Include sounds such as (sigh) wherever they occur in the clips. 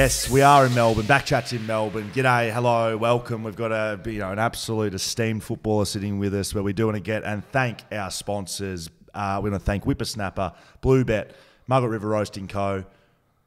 Yes, we are in Melbourne. Backchat's in Melbourne. G'day, hello, welcome. We've got a you know an absolute esteemed footballer sitting with us. Where we do want to get and thank our sponsors. Uh, we want to thank Whippersnapper, Bluebet, Margaret River Roasting Co.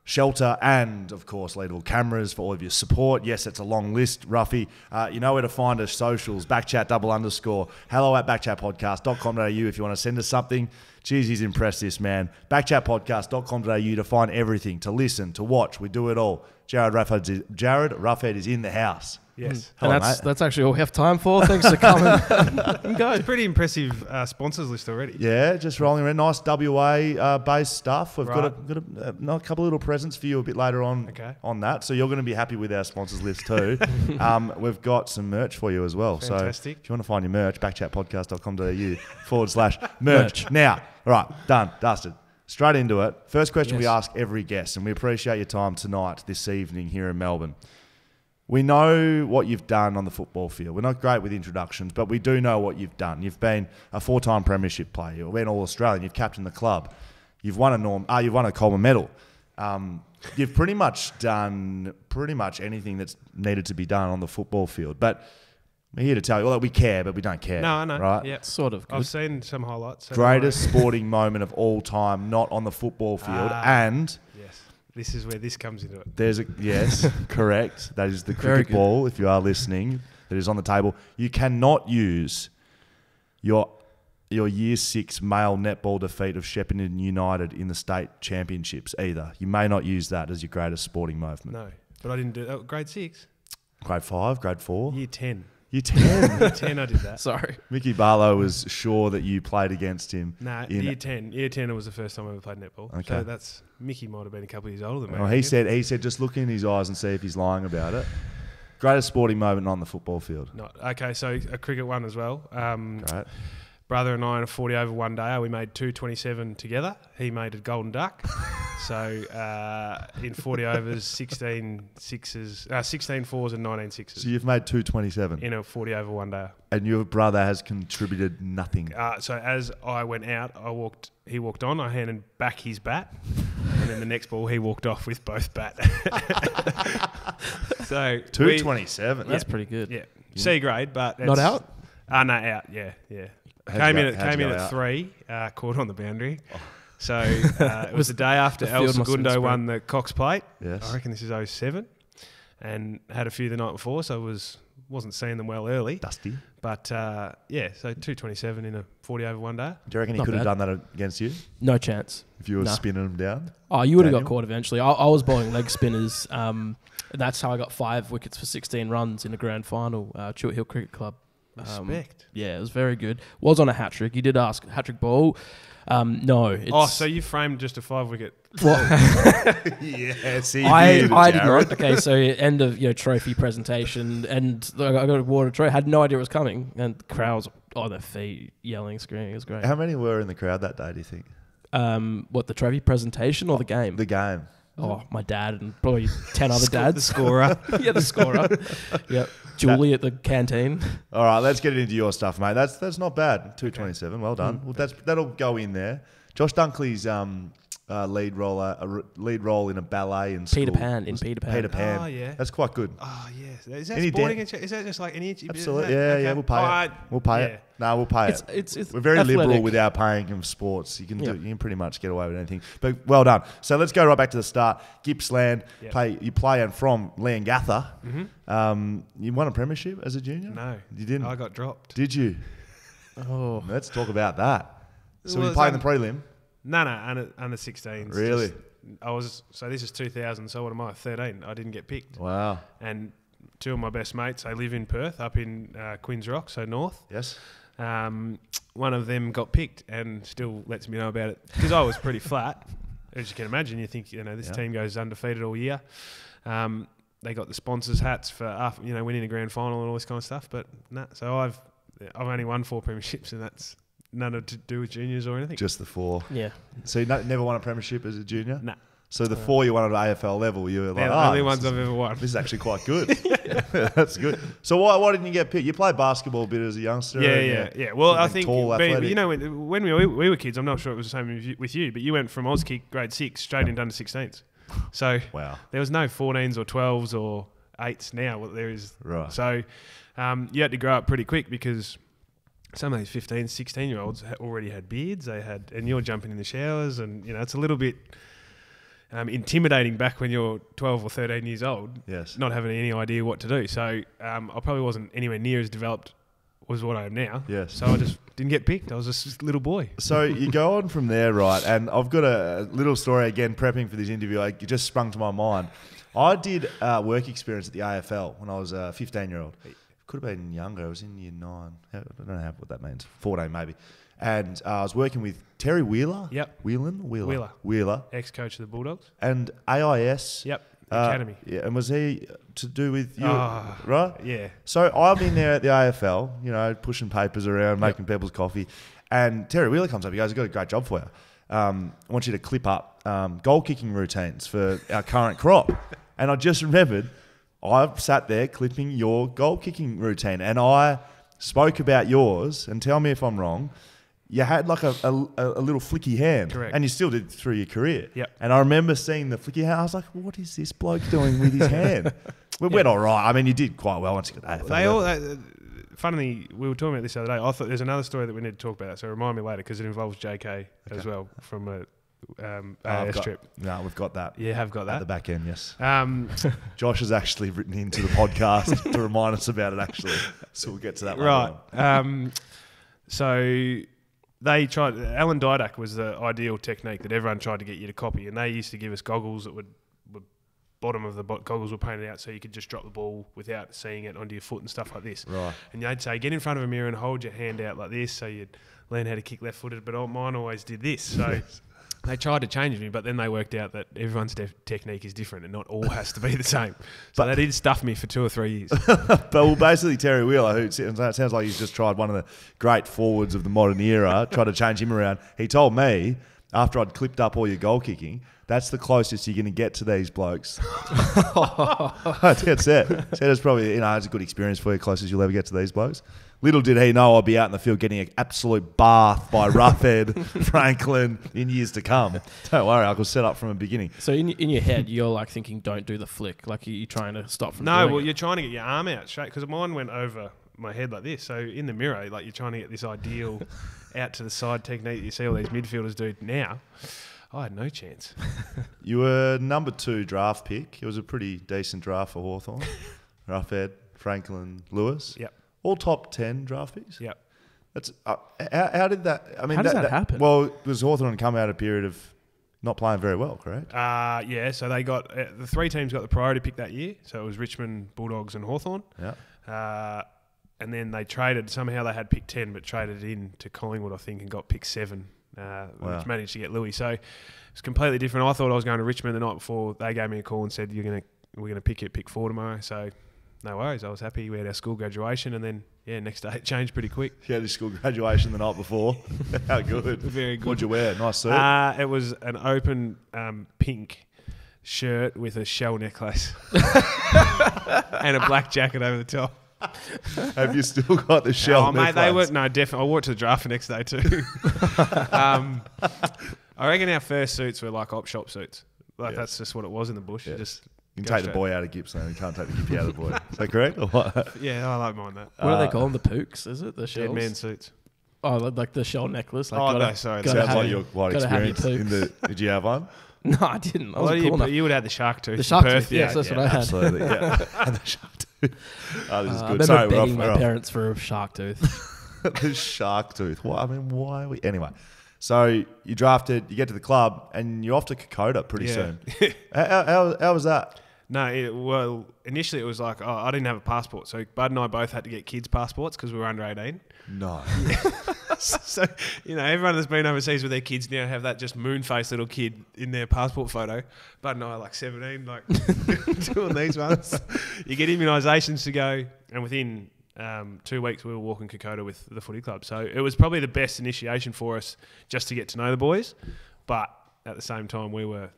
Shelter and, of course, Leederville Cameras for all of your support. Yes, it's a long list, Ruffy. Uh, you know where to find us socials, backchat double underscore, hello at backchatpodcast.com.au if you want to send us something. Jeez, he's impressed this man. Backchatpodcast.com.au to find everything, to listen, to watch. We do it all. Jarryd Roughead is, Jarryd Roughead is in the house. Yes. Hello, and that's mate. that's actually all we have time for. Thanks for coming. and (laughs) go. It's a pretty impressive uh, sponsors list already. Yeah, just rolling around. Nice WA uh, based stuff. We've got, a, got a, a, a couple of little presents for you a bit later on Okay. on that. So you're going to be happy with our sponsors list too. (laughs) um, we've got some merch for you as well. Fantastic. So if you want to find your merch, backchatpodcast.com.au forward slash merch. (laughs) Now, all right, done, dusted. Straight into it. First question we ask every guest, and we appreciate your time tonight, this evening here in Melbourne. We know what you've done on the football field. We're not great with introductions, but we do know what you've done. You've been a four-time premiership player. You've been all Australian. You've captained the club. You've won a norm. Uh, you've won a Coleman medal. Um, you've pretty much done pretty much anything that's needed to be done on the football field. But we're here to tell you, well, we care, but we don't care. No, I know. Right? Yeah. Sort of. Good. I've seen some highlights. so Greatest sporting moment of all time, not on the football field, Ah. and. Yes. This is where this comes into it. There's a yes, (laughs) correct. That is the Very cricket good. ball. If you are listening, that is on the table. You cannot use your your year six male netball defeat of Shepparton United in the state championships either. You may not use that as your greatest sporting moment. No. But I didn't do that. Grade six. Grade five, grade four, Year 10. Year (laughs) ten. (laughs) Year 10, I did that. Sorry. Mickey Barlow was sure that you played against him. Nah, in- year 10. Year 10 it was the first time I ever played netball. Okay. So that's, Mickey might have been a couple of years older than me. Well, he said he said just look in his eyes and see if he's lying about it. Greatest sporting moment on the football field. Not, okay, so a cricket one as well. Um, Great. Brother and I in a 40 over one day, we made 227 together. He made a golden duck. (laughs) so uh, in 40 overs, 16 sixes, uh, 16 fours and 19 sixes So you've made two twenty seven. in a 40 over one day. and your brother has contributed nothing. Uh, so as I went out, I walked. He walked on. I handed back his bat, and then the next ball he walked off with both bat. (laughs) so 227. we- twenty seven. That's pretty good. Yeah, C grade, but Not out? Ah, no, out. Yeah, yeah. How'd came in. go- At, came in at? Oh. three. Uh, caught on the boundary. So (laughs) uh, it was Was the day after the El field must have been Segundo won the Cox Plate. Yes. I reckon this is 07. and had a few the night before, so was wasn't seeing them well early. Dusty. But uh, yeah, so two twenty seven in a forty over one day. Do you reckon he Not could have done that against you No chance. if you were Nah. spinning him down? Oh, you would have got caught eventually. I, I was bowling leg spinners. Um, and that's how I got five wickets for 16 runs in the grand final, uh, Chewett Hill Cricket Club. Um, Yeah, it was very good. Was on a hat trick. You did ask hat trick ball. Um, no. It's, oh, so you framed just a five wicket. Well, (laughs) yes, he I, did, I did not. Okay, so end of you know trophy presentation, and I got a water trophy. Had no idea it was coming, and the crowds on their feet yelling, screaming. It was great. How many were in the crowd that day? Do you think Um, what the trophy presentation or the game? the game? oh, my dad and probably ten (laughs) other dads. The scorer. (laughs) yeah, the scorer. yep, Julie at the canteen. (laughs) All right, let's get into your stuff, mate. That's that's not bad. Two twenty seven. Well done. Mm. Well, that's that'll go in there. Josh Dunkley's um, uh, lead role, uh, a r- lead role in a ballet in Peter school Pan, in Peter Pan. Peter Pan. Oh, yeah. That's quite good. Oh yes, is that Any sporting? dan- is that just like any? is Absolutely. Yeah, okay. yeah. We'll pay Oh, it. We'll pay yeah. it. No, we'll pay It's, it. it's, it's We're very liberal athletic. with our paying of sports. You can do, you can pretty much get away with anything. But well done. So let's go right back to the start. Gippsland. Yeah. Play you play and from Leongatha. Um, you won a premiership as a junior. Mm-hmm. No, you didn't. I got dropped. Did you? Oh, Let's talk about that. So Well, you it's, played in um, the prelim. No, no, under under 16s. Really? Just- I was so this is 2000. So what am I? 13. I didn't get picked, Wow. and two of my best mates. They live in Perth, up in uh, Quinns Rock, so north. Yes. Um, one of them got picked, and still lets me know about it because I was pretty (laughs) flat. As you can imagine, you think you know this Yeah. team goes undefeated all year. Um, they got the sponsors hats for after, you know winning a grand final and all this kind of stuff. But nah, so I've I've only won four premierships, and that's none to do with juniors or anything. Just the four. yeah. So you no, never won a premiership as a junior. Nah. So the four you won at AFL level, you were like, They're the "Ah, only this ones is- I've ever won. This is actually quite good. (laughs) (laughs) That's good. So why, why didn't you get picked? You played basketball a bit as a youngster. Yeah, and yeah, yeah. Well, I think, tall, being- athletic. you know, when, when we, we were kids, I'm not sure it was the same with you- with you, but you went from Auskick grade six straight into under 16s. So Wow. there was no 14s or 12s or 8s now. Well, there is. Right. So um, you had to grow up pretty quick because some of these 15, 16 year olds ha- already had beards. They had, and you're jumping in the showers, and you know it's a little bit um, intimidating back when you're 12 or 13 years old, Yes. not having any idea what to do. So um, I probably wasn't anywhere near as developed as what I am now. Yes. So I just didn't get picked. I was just a little boy. So you go on from there, right? And I've got a little story again, prepping for this interview. I, it just sprung to my mind. I did uh, work experience at the AFL when I was a 15 year old. Could have been younger. I was in year nine. I don't know how, what that means. 14 maybe. And uh, I was working with Terry Wheeler. Yep. Wheeler. Wheeler. Wheeler. Ex coach of the Bulldogs. And AIS. Yep. uh, Academy. yeah. And was he to do with you? Ah. right? Yeah. So I've been there at the AFL, you know, pushing papers around, making people's coffee. And Terry Wheeler comes up. He goes, I've got a great job for you. Um, I want you to clip up um, goal kicking routines for our current crop. (laughs) and I just remembered I've sat there clipping your goal kicking routine and I spoke about yours. And tell me if I'm wrong. You had like a, a, a little flicky hand. Correct. And you still did through your career. Yep. And I remember seeing the flicky hand. I was like, what is this bloke doing with his hand? (laughs) We went all right. I mean, you did quite well once you got AFL. They all. Uh, funnily, we were talking about this the other day. I thought there's another story that we need to talk about. So remind me later because it involves JK as well from a um, Oh, trip. No, we've got that Yeah, have got at the back end. Yes, Um, (laughs) Josh has actually written into the podcast to remind us about it. Actually, so we'll get to that. right. Um, so they tried. Alan Didak was the ideal technique that everyone tried to get you to copy, and they used to give us goggles that would. would Bottom of the bo- goggles were painted out so you could just drop the ball without seeing it onto your foot and stuff like this. Right. And they'd say, get in front of a mirror and hold your hand out like this so you'd learn how to kick left footed. But mine always did this. So they tried to change me, but then they worked out that everyone's technique is different and not all has to be the same. So they did stuff me for two or three years. (laughs) But well, basically, Terry Wheeler, who it sounds like he's just tried one of the great forwards of the modern era, tried to change him around. He told me after I'd clipped up all your goal kicking, that's the closest you're going to get to these blokes. (laughs) (laughs) that's it. Said it's probably you know it's a good experience for you, closest you'll ever get to these blokes. Little did he know I'd be out in the field getting an absolute bath by (laughs) Roughead, Franklin in years to come. Don't worry, I was set up from the beginning. So in in your head, you're like thinking, "Don't do the flick." Like you're trying to stop from. no, doing well, it. you're trying to get your arm out straight because mine went over my head like this. So in the mirror, like you're trying to get this ideal (laughs) out to the side technique that you see all these midfielders do now. I had no chance. (laughs) You were number two draft pick. It was a pretty decent draft for Hawthorn. Roughead, Franklin, Lewis. Yep. All top 10 draft picks. Yep. That's uh, how, how did that? I mean, How does that happen? Well, was Hawthorn come out a period of not playing very well, correct? Uh, yeah, so they got uh, the three teams got the priority pick that year. So it was Richmond, Bulldogs, and Hawthorn. Yeah. Uh, and then they traded. Somehow they had pick ten, but traded in to Collingwood, I think, and got pick seven, uh, Wow. which managed to get Lewis. So it's completely different. I thought I was going to Richmond the night before. They gave me a call and said, "You're gonna, we're gonna pick you at pick four tomorrow." So no worries. I was happy. We had our school graduation, and then yeah, next day it changed pretty quick. You had your school graduation the night before. (laughs) how good. Very good. What'd you wear? Nice suit. Uh, it was an open um, pink shirt with a shell necklace (laughs) and a black jacket over the top. (laughs) Have you still got the shell? oh, mate, they necklace? were no definitely. I wore it to the draft the next day too. um, I reckon our first suits were like op shop suits. Like that's just what it was in the bush. Just You can go take the boy out of Gippsland. You can't take the Gippy out of the boy. Is that correct? Or what? (laughs) yeah, I don't mind that. what do uh, they call them? The pooks? Is it the Dead shells? man suits. Oh, li- like the shell necklace. Like oh gotta- no, sorry. gotta Sounds have like your- your quite gotta have your experience in the. Did you have one? (laughs) No, I didn't. I Well, wasn't you, cool enough. you would have the shark tooth. The in shark Perth, tooth, yes, yeah, that's yeah. what I had. Absolutely, yeah. and the shark tooth. Oh, this is Uh, I good. remember Sorry, we're begging off, my we're off. parents for a shark tooth. (laughs) the shark tooth. Why? I mean, why? Are we anyway? So you drafted, you get to the club, and you're off to Kokoda pretty Yeah. soon. how, how, how, how was that? No, it, well, initially it was like, oh, I didn't have a passport. So Bud and I both had to get kids' passports because we were under 18. No. (laughs) so, you know, everyone that's been overseas with their kids now have that just moon faced little kid in their passport photo. Bud and I are like 17, like (laughs) doing these ones. You get immunisations to go, and within um, two weeks we were walking Kokoda with the footy club. So it was probably the best initiation for us just to get to know the boys. But at the same time, we were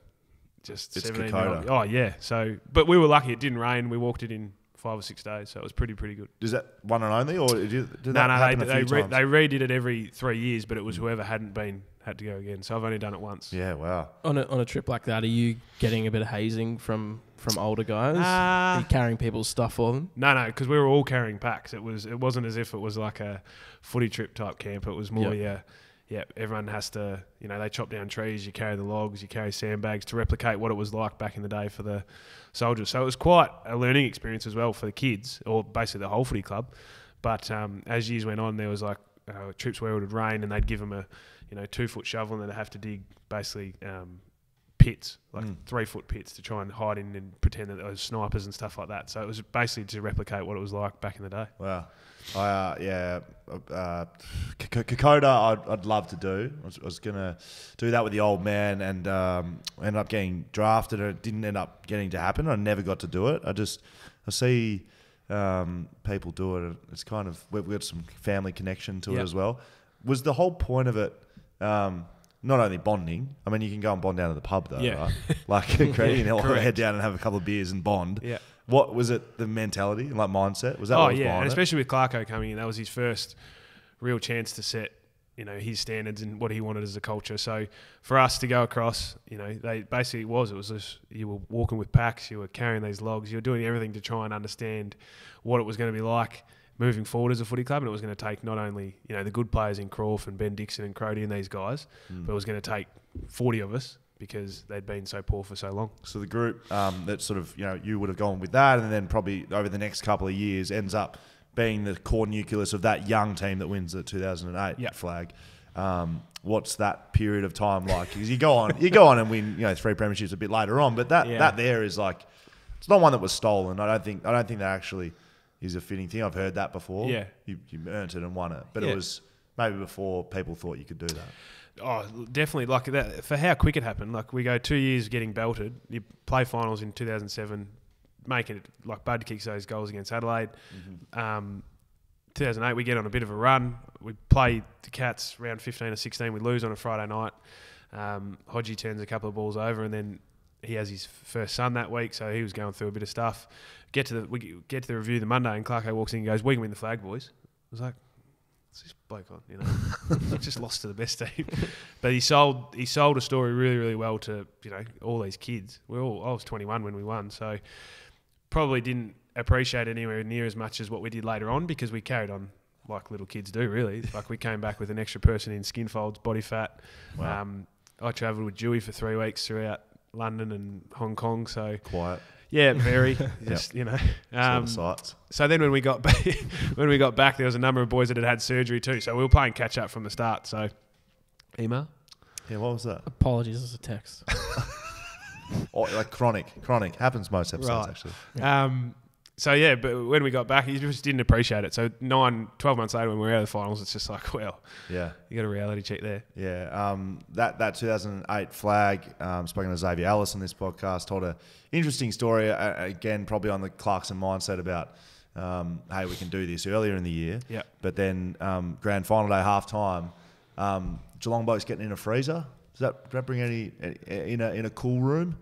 just It's 17 Kokoda. Oh, yeah. So, but we were lucky. It didn't rain. We walked it in five or six days. So it was pretty, pretty good. Is that one and only, or did, you, did No, that no, happen they, a they, few re- times? they redid it every three years, but it was whoever hadn't been had to go again. So I've only done it once. Yeah, wow. On a on a trip like that, are you getting a bit of hazing from from older guys? Ah. are you carrying people's stuff for them? No, no, because we were all carrying packs. It was it wasn't as if it was like a footy trip type camp. It was more yeah, yeah. Everyone has to, you know, they chop down trees. You carry the logs. You carry sandbags to replicate what it was like back in the day for the soldiers. So it was quite a learning experience as well for the kids, or basically the whole footy club. But um, as years went on, there was like uh, trips where it would rain, and they'd give them a, you know, two foot shovel, and they'd have to dig basically um, pits, like Mm. three foot pits, to try and hide in and pretend that there was snipers and stuff like that. So it was basically to replicate what it was like back in the day. Wow. I, uh, yeah, uh, K- Kokoda, I'd, I'd love to do. I was, I was going to do that with the old man and um, ended up getting drafted and it didn't end up getting to happen. I never got to do it. I just, I see um, people do it. It's kind of, we've got some family connection to it as well. Was the whole point of it um, not only bonding? I mean, you can go and bond down to the pub though, Yeah. right? Like, (laughs) you know, head down and have a couple of beers and bond. Yeah. What was it? The mentality, like mindset, was that? Oh what yeah, and it? especially with Clarko coming in, that was his first real chance to set, you know, his standards and what he wanted as a culture. So for us to go across, you know, they basically it was it was just you were walking with packs, you were carrying these logs, you were doing everything to try and understand what it was going to be like moving forward as a footy club, and it was going to take not only you know the good players in Crawf and Ben Dixon and Croady and these guys, Mm. but it was going to take forty of us because they'd been so poor for so long. So the group um, that sort of you know you would have gone with that, and then probably over the next couple of years ends up being the core nucleus of that young team that wins the 2008 Yep. flag. Um, what's that period of time like? Because you go on, you go on and win, you know, three premierships a bit later on, but that Yeah. that there is like, it's not one that was stolen. I don't think I don't think that actually is a fitting thing. I've heard that before. Yeah. you, you earned it and won it, but Yeah. it was maybe before people thought you could do that. Oh, definitely. Like that for how quick it happened. Like we go two years getting belted. You play finals in 2007, making it like Bud kicks those goals against Adelaide. Um, 2008, we get on a bit of a run. We play the Cats round 15 or 16. We lose on a Friday night. Um, Hodgie turns a couple of balls over, and then he has his first son that week, so he was going through a bit of stuff. Get to the we get to the review the Monday, and Clarko walks in and goes, "We can win the flag, boys." I was like, "What's this bloke on?" You know, just lost to the best team. (laughs) But he sold he sold a story really really well to you know all these kids. We all I was 21 when we won, so probably didn't appreciate anywhere near as much as what we did later on because we carried on like little kids do. Really, (laughs) like we came back with an extra person in skin folds, body fat. Wow. Um, I travelled with Dewey for three weeks throughout London and Hong Kong. So Quiet, yeah, very (laughs) just you know. sort Um, of sights. so then when we got (laughs) back, when we got back, there was a number of boys that had had surgery too. So we were playing catch up from the start. So email. Yeah, what was that? Apologies as a text. (laughs) Oh, like chronic, chronic happens most episodes Right. actually. Um, so yeah, but when we got back, he just didn't appreciate it. So nine, 12 months later, when we were out of the finals, it's just like, (laughs) well, Yeah, you got a reality check there. yeah. Um, that that 2008 flag. Um, spoken to Xavier Ellis on this podcast, told a interesting story. Uh, again, probably on the Clarkson mindset about, um, hey, we can do this earlier in the year. Yeah. But then um, grand final day, half time, um, Geelong blokes getting in a freezer. Does that, does that bring any in a in a cool room?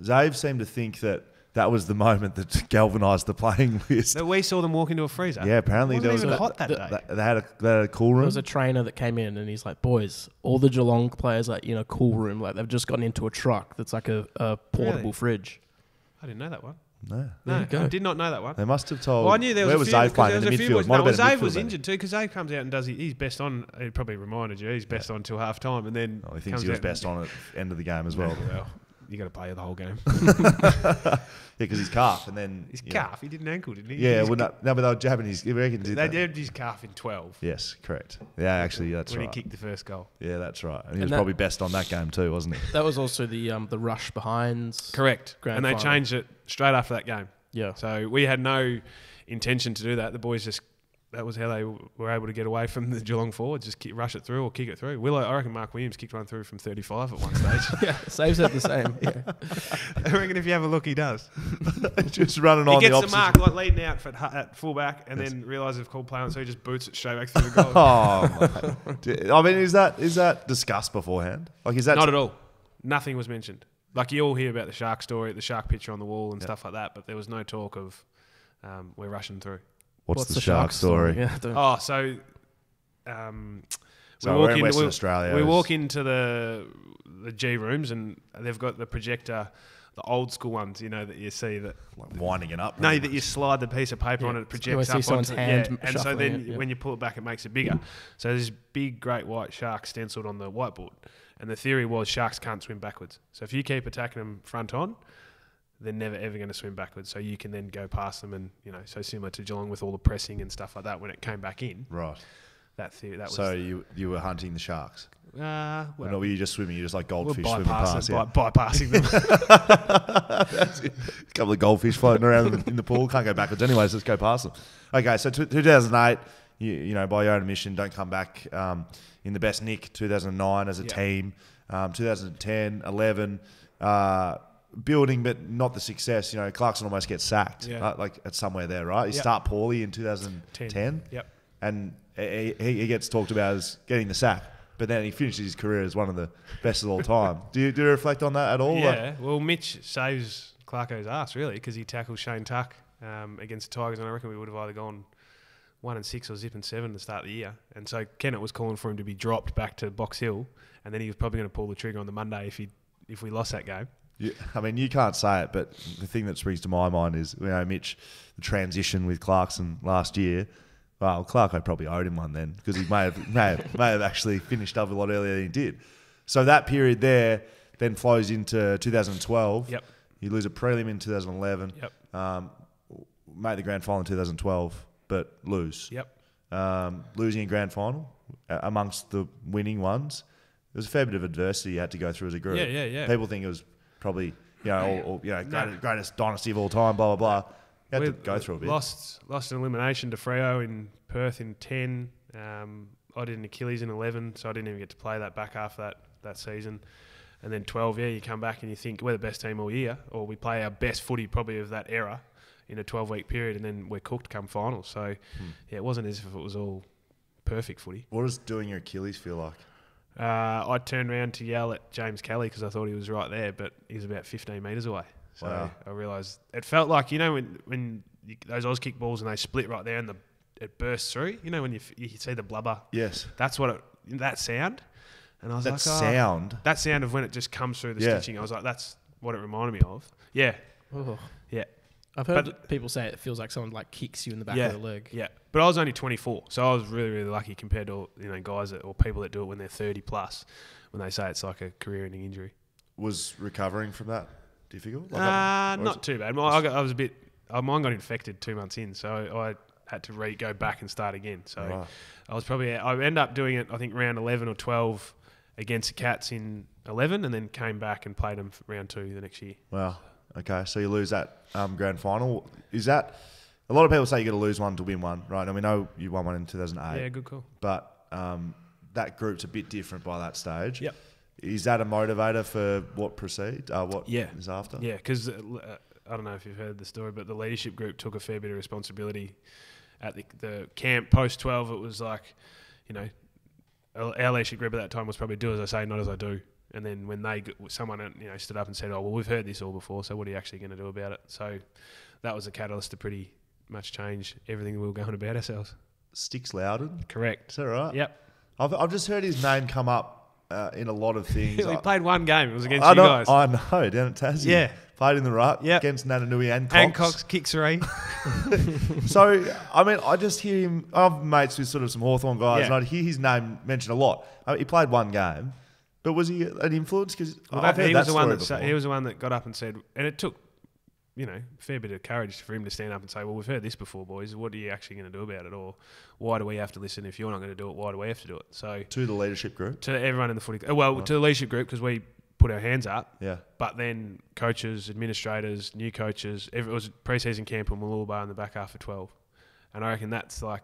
Zave seemed to think that that was the moment that (laughs) galvanised the playing (laughs) list. So we saw them walk into a freezer. Yeah, apparently It there wasn't was even a, hot that day. They they had a they had a cool There room. was a trainer that came in and he's like, "Boys, all the Geelong players are in a cool room. Like they've just gotten into a truck that's like a, a portable Really? fridge." I didn't know that one. no, There No, you go. I did not know that one. they must have told. Well, I knew there was where a was few, Zave because playing there in the was a few midfield? boys- Might No, well, Zave was injured too because Zave comes out and does he, he's best on. He probably reminded you he's best on till half time, and then Oh, he thinks comes he was best on at the end of the game as well. Well, you got to play the whole game. (laughs) yeah, because his calf, and then His yeah. calf, he did an ankle, didn't he? Yeah, His well, no, no, but they were jabbing his. He reckon did They that. did his calf in 12 Yes, correct. Yeah, actually, that's when right. he kicked the first goal. Yeah, that's right. And he And was that- probably best on that game too, wasn't he? That was also the um, the rush behinds. Correct. Grand and they final. changed it straight after that game. Yeah. So we had no intention to do that. The boys just, that was how they were able to get away from the Geelong forwards, just kick, rush it through or kick it through. Willow, I reckon Mark Williams kicked one through from 35 at one stage. (laughs) yeah, Zave said the same. (laughs) Yeah. I reckon if you have a look, he does. (laughs) Just running He on gets the the, mark like leading out for, at fullback and Yes. then realises they've called play on, so he just boots it straight back through the goal. Oh, mate. I mean, is that is that discussed beforehand? Like, is that Not at all. Nothing was mentioned. Like you all hear about the shark story, the shark picture on the wall and Yeah. stuff like that, but there was no talk of um, we're rushing through. What's, the, shark, story? Yeah, don't- Oh, so um, So we we're walk in in- Western we- Australia. We It's- walk into the the G rooms and they've got the projector, the old school ones, you know, that you see that like winding it up. no, pretty that you slide the piece of paper on Yeah. it, it You always projects see up someone's onto hand yeah. And so shuffling then it, yeah. when you pull it back, it makes it bigger. So there's this big, great white shark stenciled on the whiteboard, and the theory was sharks can't swim backwards. So if you keep attacking them front on, they're never ever going to swim backwards. So you can then go past them, and you know, so similar to Geelong with all the pressing and stuff like that. When it came back in, Right. that theory that was. So you you were hunting the sharks. uh, Well, well, no, were you just swimming? You just like goldfish swimming past. by, bypassing them. (laughs) (laughs) A couple of goldfish floating around in the, pool. Can't go backwards anyways. Let's go past them. Okay, so t- 2008, you, you know, by your own admission, don't come back um, in the best nick. 2009 as a Yeah. team. Um, 2010, 11, uh, building, but not the success. You know, Clarkson almost gets sacked. Yeah. right? Like at somewhere there, right? You Yep. start poorly in 2010, 10. Yep. and he, he he gets talked about as getting the sack. But then he finishes his career as one of the best of all time. (laughs) do you do you reflect on that at all? Like- Yeah, well, Mitch saves Clarko's ass really because he tackles Shane Tuck um, against the Tigers, and I reckon we would have either gone one and six or zip and seven to start the year. And so Kennett was calling for him to be dropped back to Box Hill, and then he was probably going to pull the trigger on the Monday if he if we lost that game. You, I mean, you can't say it, but the thing that springs to my mind is, you know, Mitch, the transition with Clarkson last year. Well, Clarko probably owed him one then because he may have, may have may have actually finished up a lot earlier than he did. So that period there then flows into 2012. Yep. You lose a prelim in 2011. Yep. Um, make the grand final in 2012, but lose. Yep. Um, losing a grand final uh, amongst the winning ones. There was a fair bit of adversity you had to go through as a group. Yeah, yeah, yeah. People think it was probably you know, or, or, you know, No. greatest, greatest dynasty of all time, blah blah blah. You had to go through a bit. Lost lost an elimination to Freo in Perth in ten. Um, I did an Achilles in eleven, so I didn't even get to play that back half that that season. And then twelve, yeah, you come back and you think we're the best team all year, or we play our best footy probably of that era in a twelve week period, and then we're cooked come finals. So Hmm. yeah, it wasn't as if it was all perfect footy. What does doing your Achilles feel like? Uh, I turned around to yell at James Kelly because I thought he was right there, but he was about 15 metres away. So Wow. I realised it felt like you know when when you, those Oz kick balls and they split right there and the it bursts through. You know when you you see the blubber. Yes, That's what it that sound. And I was that like, oh, sound. that sound of when it just comes through the Yeah. stitching. I was like, that's what it reminded me of. Yeah, Oh. yeah, I've heard But- people say it feels like someone like kicks you in the back Yeah. of the leg. yeah. But I was only 24, so I was really really lucky compared to you know guys that, or people that do it when they're 30 plus, when they say it's like a career-ending injury. Was recovering from that difficult? Like, Uh, or not too bad. My- I, got, I was a bit. Uh, mine got infected two months in, so I had to re go back and start again. So Right. I was probably. I ended up doing it. I think round eleven or twelve against the Cats in eleven, and then came back and played them round two the next year. Wow. Okay, so you lose that um, grand final. Is that a lot of people say you got to lose one to win one, right? And we know you won one in 2008, Yeah, good call. but um, that group's a bit different by that stage. Yep. Is that a motivator for what proceed? Uh, what Yeah. is after? Yeah, because uh, uh, I don't know if you've heard the story, but the leadership group took a fair bit of responsibility at the, the camp post twelve. It was like, you know, our leadership group at that time was probably do as I say, not as I do. And then when they, someone uh, you know stood up and said, "Oh well, we've heard this all before, so what are you actually going to do about it?" So that was a catalyst to pretty much change everything we were going about ourselves. Sticks Lowden. Correct. Is that right? Yep. I've, I've just heard his name come up uh, in a lot of things. (laughs) we played one game. It was against I you guys. I know, down at Tassie. Yeah. Played in the ruck Yep. against Naitanui and Cox. and Cox kicks three. (laughs) (laughs) So, I mean, I just hear him. I'm mates with sort of some Hawthorn guys, Yeah. and I hear his name mentioned a lot. I mean, he played one game, but was he an influence? Because Well, I've heard he that was the one that sa- he was the one that got up and said, and it took, you know, a fair bit of courage for him to stand up and say, "Well, we've heard this before, boys. What are you actually going to do about it? Or why do we have to listen if you're not going to do it? Why do we have to do it?" So to the leadership group. to everyone in the footy, well, to the leadership group because we put our hands up, Yeah. but then coaches, administrators, new coaches, every, it was preseason camp in Mooloolaba in the back half of twelve, and I reckon that's like,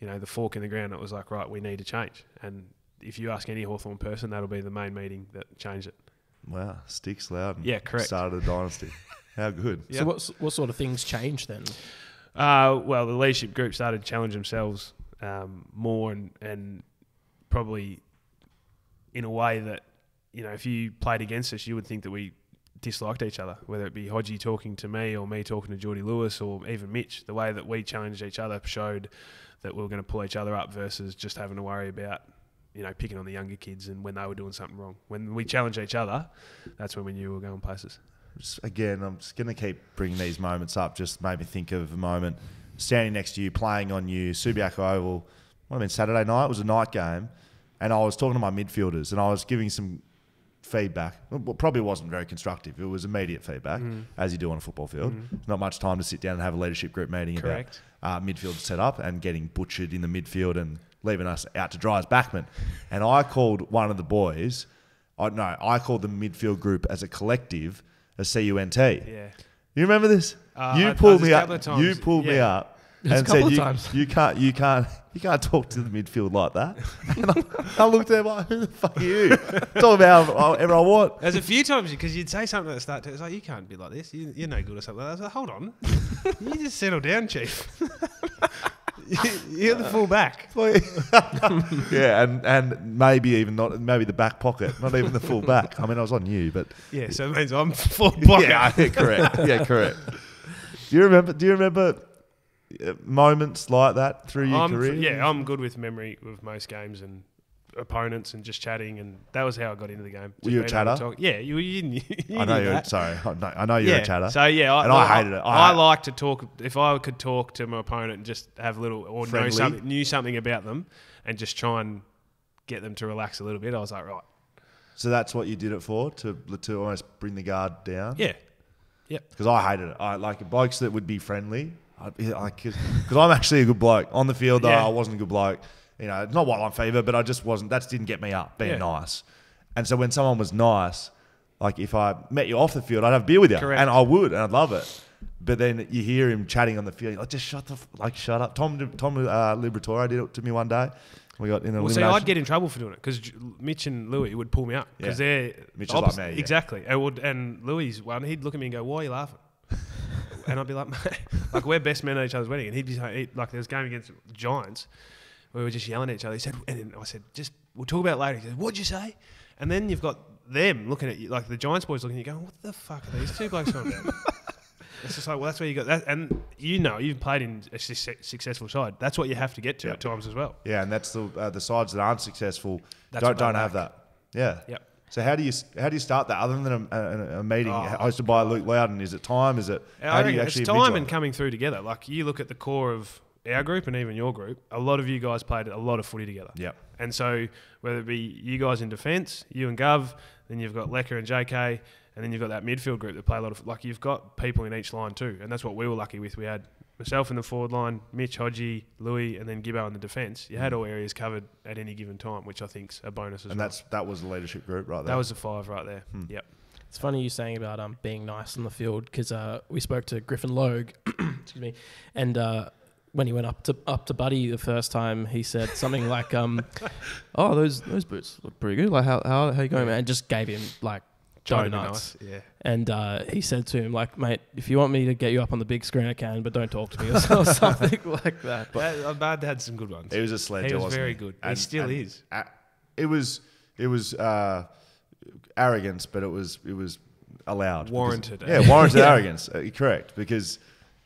you know, the fork in the ground. It was like, right, we need to change, and if you ask any Hawthorn person, that'll be the main meeting that changed it. Wow. Sticks loud. Yeah, correct. Started a dynasty. (laughs) How good. Yeah. So what what sort of things changed then? Uh, well, the leadership group started to challenge themselves um, more and, and probably in a way that, you know, if you played against us, you would think that we disliked each other, whether it be Hodgie talking to me or me talking to Geordie Lewis or even Mitch. The way that we challenged each other showed that we were going to pull each other up versus just having to worry about you know, picking on the younger kids and when they were doing something wrong. When we challenged each other, that's when we knew we were going places. Just, again, I'm just going to keep bringing these moments up. Just made me think of a moment standing next to you, playing on you, Subiaco Oval. Have been Saturday night. Was a night game, and I was talking to my midfielders, and I was giving some feedback. Well, probably wasn't very constructive. It was immediate feedback, Mm. as you do on a football field. Not much time to sit down and have a leadership group meeting Correct. about uh, midfield setup and getting butchered in the midfield and leaving us out to dry as backmen. And I called one of the boys. I no, I called the midfield group as a collective a CUNT. Yeah. You remember this? Uh, you pulled me up. couple of times, You pulled me up There's a and couple said of you, times. you can't, you can't, you can't talk to the midfield like that. (laughs) And I, I looked at him like, who the fuck are you? (laughs) Talk about whatever I want. There's a few times because you'd say something at the start. It's like you can't be like this. You, you're no good or something. I was like, hold on, (laughs) you just settle down, chief. you're the full back. yeah, and and maybe even not, maybe the back pocket, not even the full back. I mean, I was on you, but Yeah, so it means I'm full pocket. yeah, yeah, correct. Yeah, correct. Do you remember? Do you remember Uh, moments like that through your I'm, career? yeah, I'm good with memory with most games and opponents and just chatting, and that was how I got into the game. Were you a being able to chatter? Yeah, you, you, (laughs) you I know you're. that. Sorry, I know, I know you're yeah. a chatter. So yeah, I, And I hated it. I- I, like to talk. If I could talk to my opponent and just have a little or know Friendly. something, knew something about them, and just try and get them to relax a little bit, I was like, right, So that's what you did it for to to almost bring the guard down. yeah, Because I hated it. I like blokes that would be friendly. I'd be like, because I'm actually a good bloke on the field. Though Yeah. I wasn't a good bloke. You know, not white line fever, but I just wasn't. That didn't get me up being Yeah. nice. And so when someone was nice, like if I met you off the field, I'd have a beer with you, Correct. and I would, and I'd love it. But then you hear him chatting on the field, like just shut the f- like shut up. Tom Tom uh, Liberatore did it to me one day. We got in the Well, see. I'd get in trouble for doing it because Mitch and Lewis would pull me up because Yeah. they're Mitch is like me, yeah. exactly. And, would, and Lewis one, he'd look at me and go, "Why are you laughing?" And I'd be like, (laughs) Mate, "Like we're best men at each other's wedding," and he'd be like, like, "There was a game against the Giants." We were just yelling at each other. He said, and I said, "Just we'll talk about it later." He said, "What'd you say?" And then you've got them looking at you, like the Giants boys looking at you, going, "What the fuck are these two blokes on about?" (laughs) It's just like, well, that's where you got that, and you know, you've played in a su- successful side. That's what you have to get to Yep. at times as well. yeah, and that's the uh, the sides that aren't successful That's don't don't have that. Yeah. Yep. So how do you how do you start that other than a, a, a meeting Oh, hosted by Luke Lowden? Is it time? Is it I how do you it's time and coming through together. Like you look at the core of our group and even your group. A lot of you guys played a lot of footy together. Yep. And so whether it be you guys in defence, you and Gov, then you've got Lecker and JK, and then you've got that midfield group that play a lot of like you've got people in each line too, and that's what we were lucky with. We had myself in the forward line, Mitch, Hodgie, Lewis, and then Gibbo in the defence. You had all areas covered at any given time, which I think's a bonus as And well. that's that was the leadership group right there. that was the five right there. Hmm. Yep. It's funny you saying about um being nice on the field because uh, we spoke to Griffin Logue, (clears throat) excuse me, and uh, when he went up to up to Buddy the first time, he said something like, um, (laughs) "Oh, those those boots look pretty good. Like how how how you going, man?" And just gave him like Trying to donuts. Yeah. And uh, he said to him, like, mate, if you want me to get you up on the big screen, I can, but don't talk to me or (laughs) something (laughs) like that. That, uh, Bad had some good ones. it was a sledge. He was wasn't very good. He still is. a- it was it was uh, arrogance, but it was it was allowed. because- Warranted. yeah, warranted (laughs) Yeah. arrogance. Uh, correct, because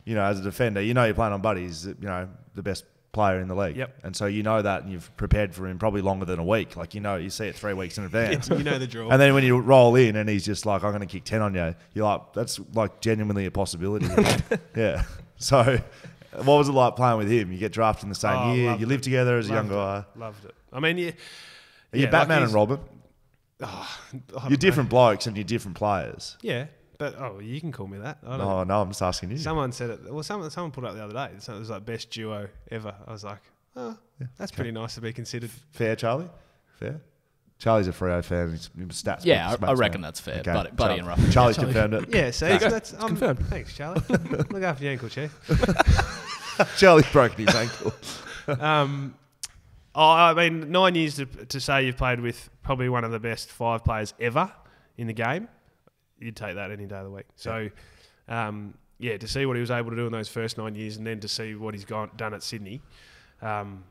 you know as a defender, you know you're playing on buddies. You know the best player in the league. Yep. And so you know that, and you've prepared for him probably longer than a week. Like you know, you see it three weeks in advance. (laughs) you know the drill. And then when you roll in and he's just like, I'm going to kick 10 on you, you're like, that's like genuinely a possibility. (laughs) yeah. So, what was it like playing with him? You get drafted in the same Oh, year, you it. live together as a young guy. Loved it. I mean, yeah. Are you yeah, Batman like and Robin? Oh, You're know. different blokes and you're different players. Yeah, but oh, you can call me that. I don't Oh, no, I'm just asking you. Someone said it. Well, someone someone put it up the other day. So It was like best duo ever. I was like, oh, that's pretty nice to be considered. Fair, Charlie? Fair? Charlie's a Freo fan. He's, he's stats Yeah, I, I reckon man. that's fair. Okay. Buddy, buddy Char- and Ruff. Charlie's Charlie. confirmed it. Yeah, see, Nah, that's it's I'm- confirmed. Thanks, Charlie. (laughs) Look after your ankle, chief. (laughs) Charlie's broken his ankle. (laughs) Um, oh, I mean, nine years to, to say you've played with probably one of the best five players ever in the game, you'd take that any day of the week. So, um, yeah, to see what he was able to do in those first nine years, and then to see what he's gone, done at Sydney, um,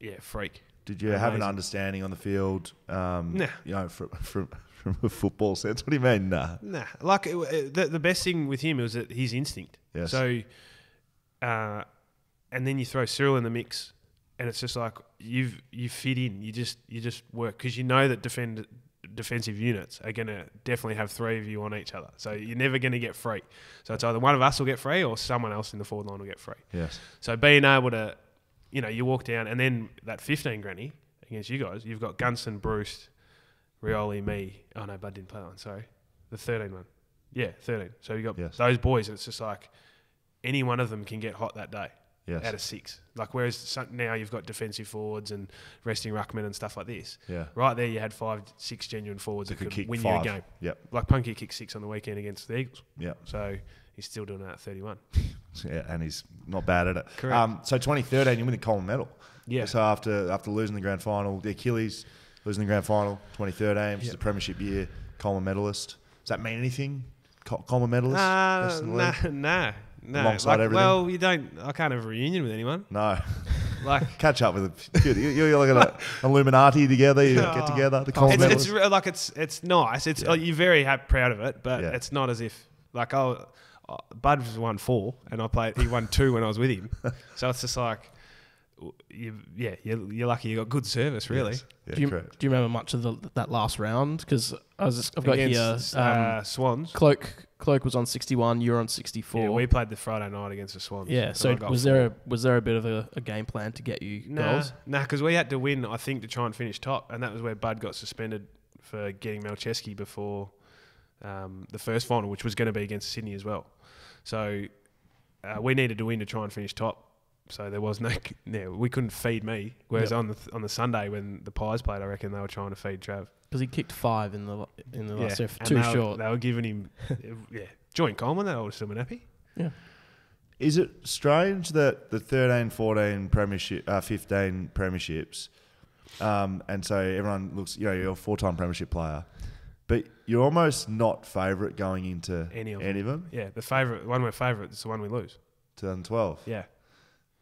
yeah, freak. Did you have an understanding on the field, um, Nah. you know, from, (laughs) from, from a football sense? What do you mean, nah? Nah, like it, it- the, the best thing with him was that his instinct. Yes. So, uh, and then you throw Cyril in the mix, and it's just like you've you fit in. You just you just work because you know that defend defensive units are going to definitely have three of you on each other. So you're never going to get free. So it's either one of us will get free or someone else in the forward line will get free. Yes. So being able to, you know, you walk down and then that 15 granny against you guys, you've got Gunston, Breust, Rioli, me. Oh no, Bud didn't play that one. Sorry, the 13 one. Yeah, 13. So you got Yes. those boys. And it's just like any one of them can get hot that day Yes. out of six. Like whereas some, now you've got defensive forwards and resting ruckmen and stuff like this. yeah. Right there, you had five, six genuine forwards That that could win five. you a game. Yep. Like Punky kicked six on the weekend against the Eagles. Yep. So he's still doing that at 31. (laughs) Yeah, and he's not bad at it. Correct. Um, so 2013, you win the Coleman medal. Yeah. So after after losing the grand final, the Achilles losing the grand final, 2013, which is a premiership year, Coleman medalist. Does that mean anything? Co- Coleman medalist? Best nah, nah, nah. Alongside Like, everything? Well, you don't. I can't have a reunion with anyone. No. (laughs) Like (laughs) Catch up with it. You- you- You're like an (laughs) Illuminati together. You get Oh. together. The it's, it's like it's it's nice. It's Yeah. you're very happy, proud of it, but Yeah. it's not as if like oh, uh, Bud won four and I played. He won two when I was with him, so it's just like. W- You, yeah, you're, you're lucky you got good service, really. Yes. Yeah, do, you, correct. do you remember much of the, that last round? Because I was, I've got Against, here. Um, uh, Swans. Cloke Cloke was on 61. You were on 64. Yeah, we played the Friday night against the Swans. Yeah, so was four. there a, was there a bit of a, a game plan to get you Nah, goals? nah, because we had to win, I think, to try and finish top, and that was where Bud got suspended for getting Malceski before um, the first final, which was going to be against Sydney as well. So uh, we needed to win to try and finish top. So there was no, (laughs) yeah, we couldn't feed me. Whereas Yep. on the on the Sunday when the Pies played, I reckon they were trying to feed Trav. Because he kicked five in the in the last half, and too they were, short. They were giving him, (laughs) yeah, joint Coleman. They would have still been happy. Is it strange that the 13, 14 premiership, uh, 15 premierships, um, and so everyone looks, you know, you're a four-time premiership player, but you're almost not favourite going into Any of any of them. Yeah, the favorite one we're favourite is the one we lose. 2012. Yeah,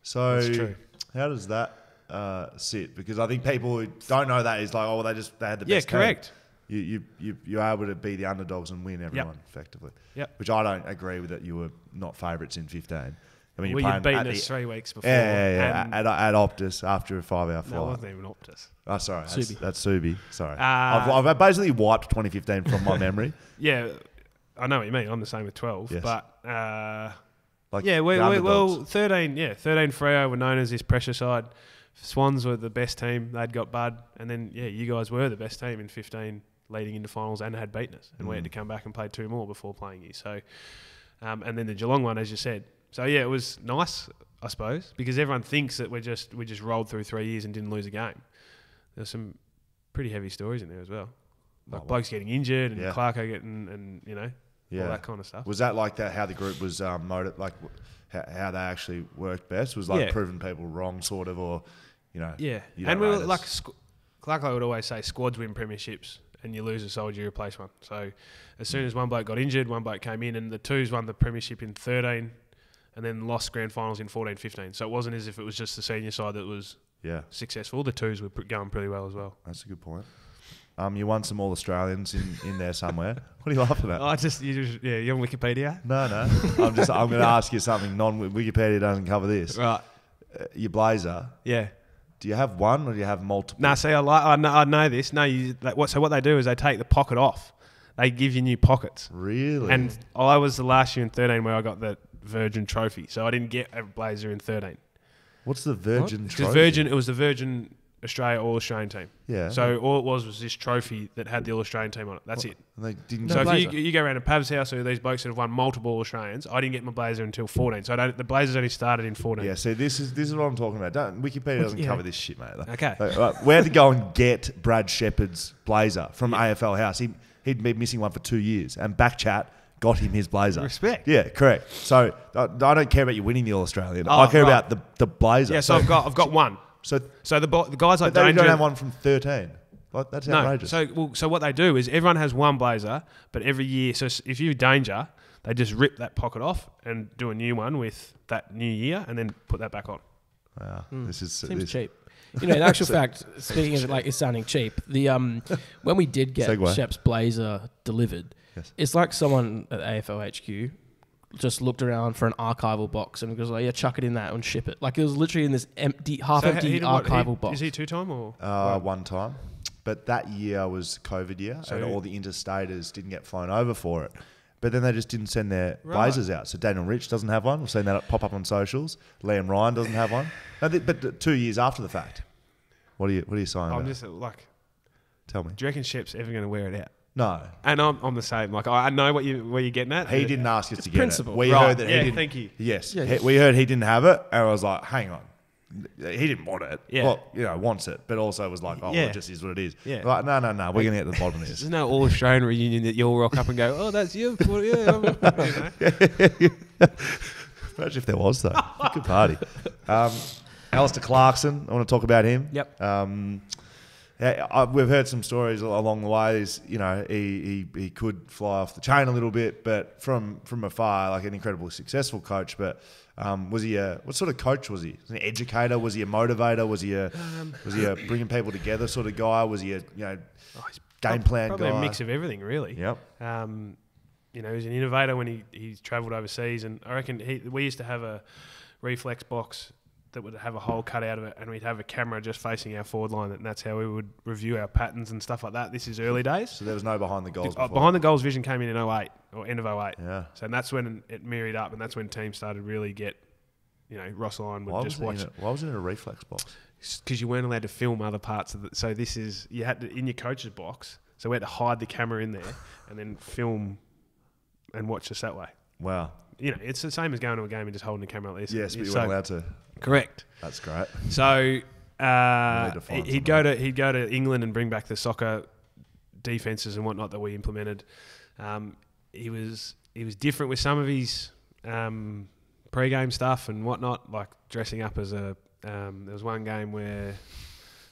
So that's true. how does that uh, sit? Because I think people who don't know that is like, oh, well, they just they had the Yeah, best. team. correct. You you you you're able to be the underdogs and win everyone effectively. Yep. Which I don't agree with that you were not favourites in 15. I mean, well, you're you'd beaten us the, three weeks before. yeah, yeah, yeah, and at, at Optus after a five-hour no, it flight. wasn't even Optus. Oh, sorry, that's Subi. that's Subi. Sorry, Uh, I've, I've basically wiped 2015 from my (laughs) memory. Yeah, I know what you mean. I'm the same with 12. Yes. But uh, Like yeah, we, we, well, 13, yeah, 13 Freo were known as this pressure side. Swans were the best team. They'd got Bud. And then, yeah, you guys were the best team in 15 leading into finals and had beaten us. And we had Mm. to come back and play two more before playing you. So, um, and then the Geelong one, as you said. So, yeah, it was nice, I suppose, because everyone thinks that we're just, we just rolled through three years and didn't lose a game. There's some pretty heavy stories in there as well. Like Oh, blokes getting injured and Yeah. Clarko getting, and, you know, all yeah. that kind of stuff. Was that like that? How the group was um, motive, like how, how they actually worked best was like Yeah. proving people wrong, sort of, or you know, Yeah, You and we were like, squ- Clarko would always say, squads win premierships, and you lose a soldier, you replace one. So as soon as one bloke got injured, one bloke came in, and the twos won the premiership in 13, and then lost grand finals in 14, 15. So it wasn't as if it was just the senior side that was yeah, successful. The twos were pr- going pretty well as well. that's a good point. Um, you won some All Australians in, in there somewhere. What are you laughing at? I just, you just, yeah, you're on Wikipedia. No, no. I'm just. I'm going to ask you something. Non Wikipedia doesn't cover this. Right. Uh, your blazer. Yeah. Do you have one or do you have multiple? Nah, see, I like, I know, I know this. No, you, like, what? So what they do is they take the pocket off. They give you new pockets. Really? And I was the last year in 13 where I got the Virgin Trophy. So I didn't get a blazer in 13. what's the Virgin Because trophy? Virgin, it was the Virgin Australia All Australian team. Yeah. So all it was was this trophy that had the All Australian team on it. That's it. And they didn't. No so blazer. if you, you go around to Pav's house or these blokes that have won multiple Australians, I didn't get my blazer until 14. So I don't, the blazers only started in 14. yeah. See, this is this is what I'm talking about. Don't, Wikipedia doesn't Yeah. cover this shit, mate. Okay. Like, right, we had to go and get Brad Sheppard's blazer from AFL House. He he'd been missing one for two years, and Backchat got him his blazer. Respect. Yeah, correct. So I, I don't care about you winning the All Australian. Oh, I care right. about the the blazer. Yeah, so I've got I've got one. So So the, bo- the guys like they Danger. don't have one from 13. Like, that's No, outrageous. so well, so what they do is everyone has one blazer, but every year, so if you're danger, they just rip that pocket off and do a new one with that new year, and then put that back on. wow, Mm. this is Seems this, cheap. You know, in actual (laughs) fact, speaking of it like it's sounding cheap, the um when we did get Segue. Shep's blazer delivered, Yes. it's like someone at AFL HQ just looked around for an archival box and was like, "Yeah, chuck it in that and ship it." Like it was literally in this empty, So half-empty he did what? archival He- box. Is he two time or? Uh, one time. But that year was COVID year, So- and all the interstaters didn't get flown over for it. But then they just didn't send their Right. blazers out. So Daniel Rich doesn't have one. We've seen that pop up on socials. Liam Ryan doesn't have one. No, th- but two years after the fact. What are you What are you saying? I'm about? just like, Tell me. do you reckon Shep's ever going to wear it out? No, And I'm, I'm the same. Like I I know what you where you're getting at. he didn't ask us to get principle. it. We Right, heard that yeah, he didn't. thank you. Yes, Yeah, he- we heard he didn't have it, and I was like, "Hang on." He didn't want it. Yeah. Well, you know, wants it, but also was like, "Oh, well, it just is what it is." Yeah. Like, no, no, no. We're gonna get to the bottom of this. (laughs) There's no All Australian reunion that you'll rock up and go, oh, that's you. (laughs) Well, yeah, you know? (laughs) Imagine if there was though. Good party. Um, Alastair Clarkson. I want to talk about him. Yep. Um, yeah, I, we've heard some stories along the way. He's, you know, he, he, he could fly off the chain a little bit, but from from afar, like an incredibly successful coach. But um, was he a what sort of coach was he? An educator? Was he a motivator? Was he a was he a bringing people together sort of guy? Was he a you know (sighs) Oh, he's game plan Probably guy? a mix of everything, really. Yep. Um, you know, he's an innovator when he he travelled overseas, and I reckon he, we used to have a reflex box that would have a hole cut out of it, and we'd have a camera just facing our forward line, and that's how we would review our patterns and stuff like that. This is early days. So there was no behind the goals. Uh, before. behind the goals vision came in in 08 or end of 08. Yeah. So and that's when it mirrored up, and that's when teams started really get, you know, Ross Lyon would Why just watch it a, why was it in a reflex box? because you weren't allowed to film other parts of it. So this is you had to in your coach's box. So we had to hide the camera in there and then film and watch us that way. Wow. You know, it's the same as going to a game and just holding the camera like this. Yes, but you So- weren't allowed to. Correct. That's great. So uh, need to find he'd go to he'd go to England and bring back the soccer defenses and whatnot that we implemented. Um, he was he was different with some of his um, pre-game stuff and whatnot, like dressing up as a. Um, there was one game where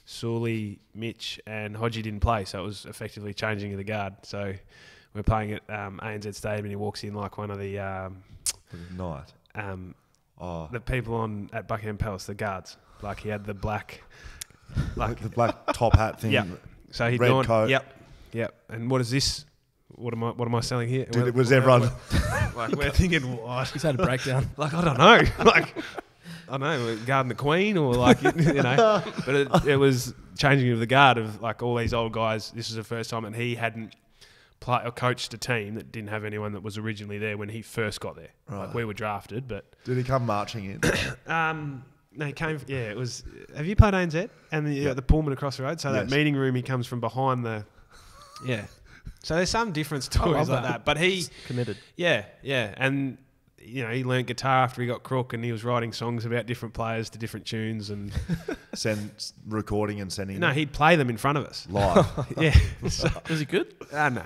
Sully, Mitch, and Hodgie didn't play, so it was effectively changing of the guard. So we're playing at um, ANZ Stadium, and he walks in like one of the um, Night. um, Oh, the people on at Buckingham Palace, the guards. Like he had the black, (laughs) like like the black top hat thing. Yeah. so he'd red gone. coat. Yep, yep. And what is this? What am I? What am I selling here? Did, We're- was we're- everyone? we're- (laughs) like we're thinking what? He's had a breakdown. (laughs) Like I don't know. Like I don't know. Guarding the Queen or like you know. But it, it was changing of the guard of like all these old guys. This was the first time, and he hadn't. Play, or coached a team that didn't have anyone that was originally there when he first got there. Like we were drafted, but Did he come marching in? (coughs) Um, no, he came. Yeah, it was. Have you played ANZ and the, Yeah. the Pullman across the road? So that meeting room, he comes from behind the. Yeah. So there's some different stories like that. that. But he, Committed. yeah, yeah, and you know he learned guitar after he got crook, and he was writing songs about different players to different tunes, and (laughs) Send recording and sending no, them he'd play them in front of us. (laughs) live. (laughs) yeah. So, Was he good? Ah, no.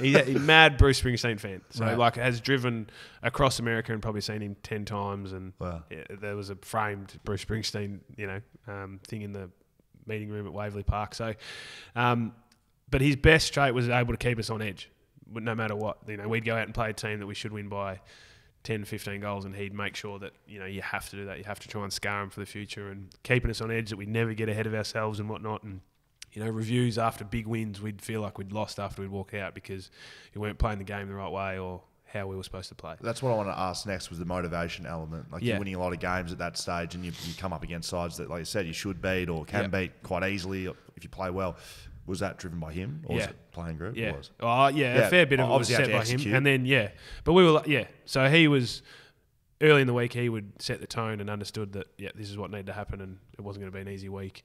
he, he mad Bruce Springsteen fan. So Right. like has driven across America and probably seen him ten times and Wow. yeah, there was a framed Bruce Springsteen, you know, um, thing in the meeting room at Waverley Park. So, um, but his best trait was able to keep us on edge, no matter what. You know, we'd go out and play a team that we should win by 10, 15 goals, and he'd make sure that you know you have to do that. You have to try and scar him for the future, and keeping us on edge that we never get ahead of ourselves and whatnot. And you know, reviews after big wins, we'd feel like we'd lost after we'd walk out because we weren't playing the game the right way or how we were supposed to play. That's what I want to ask next was the motivation element. Like Yeah. you're winning a lot of games at that stage, and you, you come up against sides that, like you said, you should beat or can Yeah. beat quite easily if you play well. Was that driven by him or was it playing group? Yeah. Was. Oh, yeah, Yeah, a fair bit of it was set by him. And then, yeah. But we were, like- yeah. So he was, early in the week, he would set the tone and understood that, yeah, this is what needed to happen and it wasn't going to be an easy week.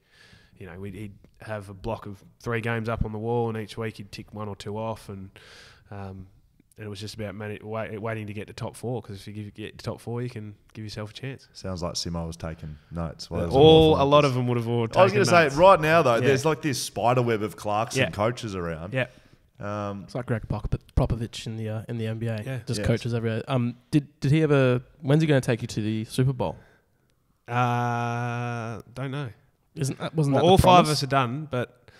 You know, we'd, he'd have a block of three games up on the wall and each week he'd tick one or two off. And, um, and it was just about mani- wait, waiting to get to top four because if you give- get to top four, you can give yourself a chance. Sounds like Simo was taking notes. while I was all, a lot of them would have all I was going to say right now though, Yeah. there's like this spider web of Clarkson Yeah. coaches around. Yeah. Um, It's like Gregg Popovich in the uh, in the NBA. Yeah. Just Yes. coaches everywhere. Um, did did he ever? When's he going to take you to the Super Bowl? Uh, don't know. Isn't that wasn't Well, that the all five of us are done, but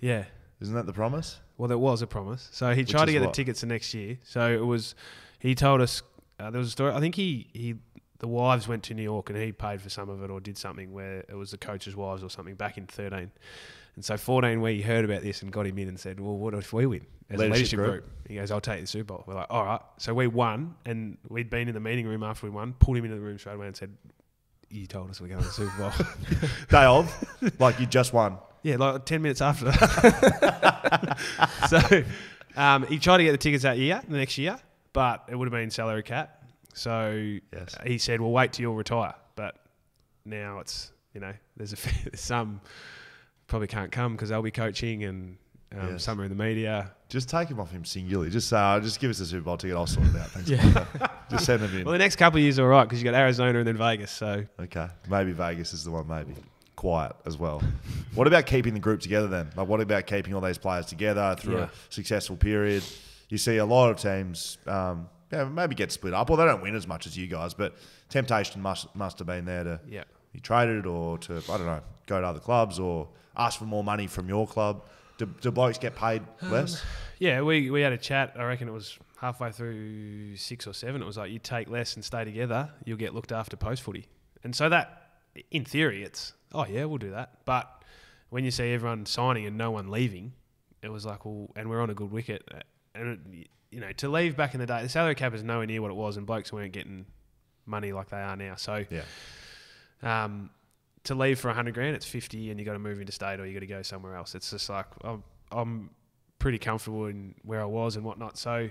yeah. isn't that the promise? Well, there was a promise. So he tried to get what? the tickets the next year. So it was, he told us uh, there was a story. I think he he the wives went to New York and he paid for some of it or did something where it was the coach's wives or something back in thirteen. And so 14, we heard about this and got him in and said, well, what if we win as Leadership a leadership group. group? He goes, I'll take the Super Bowl. We're like, all right. So we won, and we'd been in the meeting room after we won, pulled him into the room straight away and said, you told us we're going to the Super Bowl. (laughs) Day of, like you just won. yeah, like 10 minutes after that. (laughs) (laughs) so um, he tried to get the tickets that year, the next year, but it would have been salary cap. So Yes. he said, "Well, wait till you'll retire." But now it's you know there's a (laughs) there's some probably can't come because they'll be coaching and um, Yes. some are in the media. Just take him off him singularly. Just uh, just give us a Super Bowl ticket. I'll sort it out. Thanks. Yeah. Just send them in. Well, the next couple of years are all right because you got Arizona and then Vegas. So Okay, maybe Vegas is the one. Maybe quiet as well. (laughs) what about keeping the group together then? Like, what about keeping all these players together through Yeah. a successful period? You see a lot of teams, um, yeah, maybe get split up, or they don't win as much as you guys. But temptation must must have been there to yeah, be traded, or to I don't know, go to other clubs, or ask for more money from your club. Do, do blokes get paid less? yeah. We we had a chat. I reckon it was halfway through six or seven. It was like you take less and stay together, you'll get looked after post footy. And so that, in theory, it's oh yeah, we'll do that. But when you see everyone signing and no one leaving, it was like well, and we're on a good wicket, and it, you know to leave back in the day, the salary cap is nowhere near what it was, and blokes weren't getting money like they are now. So Yeah. um, to leave for a hundred grand, it's fifty, and you got to move into state or you got to go somewhere else. It's just like I'm, I'm pretty comfortable in where I was and whatnot. So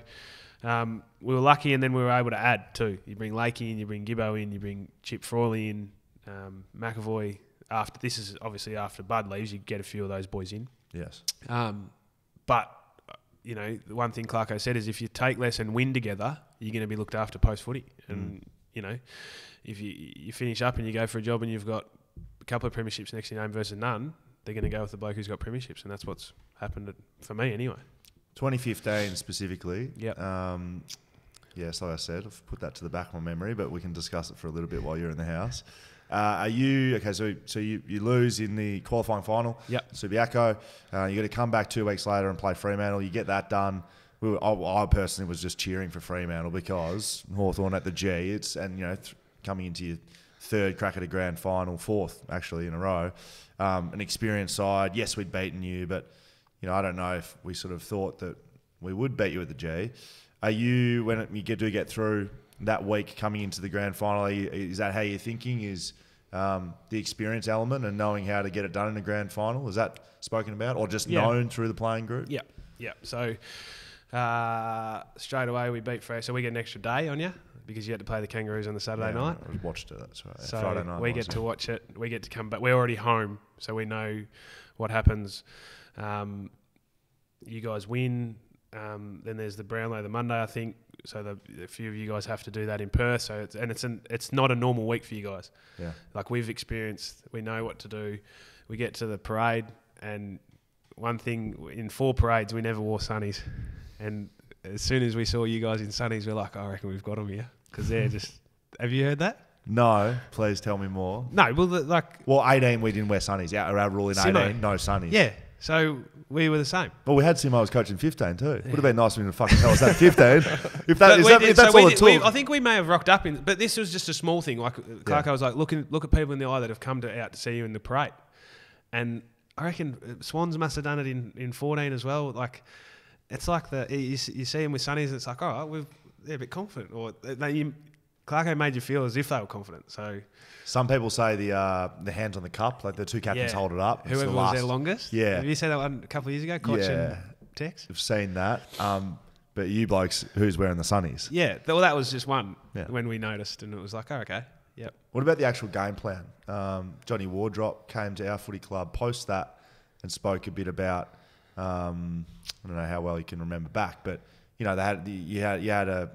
um, we were lucky, and then we were able to add too. You bring Lakey in, you bring Gibbo in, you bring Chip Frawley in, um, McEvoy. After this is obviously after Bud leaves, you get a few of those boys in. Yes. Um, but uh, you know, the one thing Clarko said is if you take less and win together, you're going to be looked after post footy. And you know, if you you finish up and you go for a job and you've got a couple of premierships next to your name versus none, they're going to go with the bloke who's got premierships, and that's what's happened at, for me anyway. 2015 specifically. Yep. Um, yes, like I said, I've put that to the back of my memory, but we can discuss it for a little bit while you're in the house. Uh, are you okay? So, so you, you lose in the qualifying final. Yeah. Subiaco. Uh, you got to come back two weeks later and play Fremantle. You get that done. We were, I, I personally was just cheering for Fremantle because Hawthorn at the G. It's and you know th- coming into your third crack at a grand final, fourth actually in a row. Um, an experienced side. Yes, we'd beaten you, but you know I don't know if we sort of thought that we would beat you at the G. Are you when it, you get do get through that week coming into the grand final? You, is that how you're thinking? Is um, the experience element and knowing how to get it done in a grand final is that spoken about or just Yeah. known through the playing group? Yeah, yeah. So uh, straight away we beat Freo, so we get an extra day on you because you had to play the Kangaroos on the Saturday Yeah, night. I watched it. That's right. So Friday night. we get to watch it. We get to come back. We're already home, so we know what happens. Um, you guys win. Um, then there's the Brownlow the Monday, I think. So the, a few of you guys have to do that in Perth. So it's, and it's an, it's not a normal week for you guys. Yeah. Like we've experienced, we know what to do. We get to the parade, and one thing in four parades we never wore sunnies, and as soon as we saw you guys in sunnies, we're like, I reckon we've got them here because they're just. (laughs) Have you heard that? No, please tell me more. No, well, the, like Well, 18 we didn't wear sunnies. Our, our rule in Simo. 18, no sunnies. Yeah. So we were the same. Well, we had Simo was coaching 15 too. Would have been nice of him to fucking tell us that 15. (laughs) if, that, we that, did- if that's so all did- it we- took. I think we may have rocked up in, but this was just a small thing. Like Clarko Yeah. was like, look, in, look at people in the eye that have come to, out to see you in the parade, and I reckon uh, Swans must have done it in, in 14 as well. Like it's like the you, you see him with sunnies, and it's like, all right, we've they're a bit confident, or they, you, Clarko made you feel as if they were confident. So Some people say the uh, the hands on the cup, like the two captains Yeah. hold it up. Whoever the was last- there longest, Yeah. Have you seen that one a couple of years ago? Koch Yeah. and Tex. I've seen that. Um, but you blokes, who's wearing the sunnies? Yeah, well, that was just one Yeah. when we noticed, and it was like, oh, okay, yep. What about the actual game plan? Um, Johnny Wardrop came to our footy club post that and spoke a bit about. Um, I don't know how well you can remember back, but you know they had the, you had you had a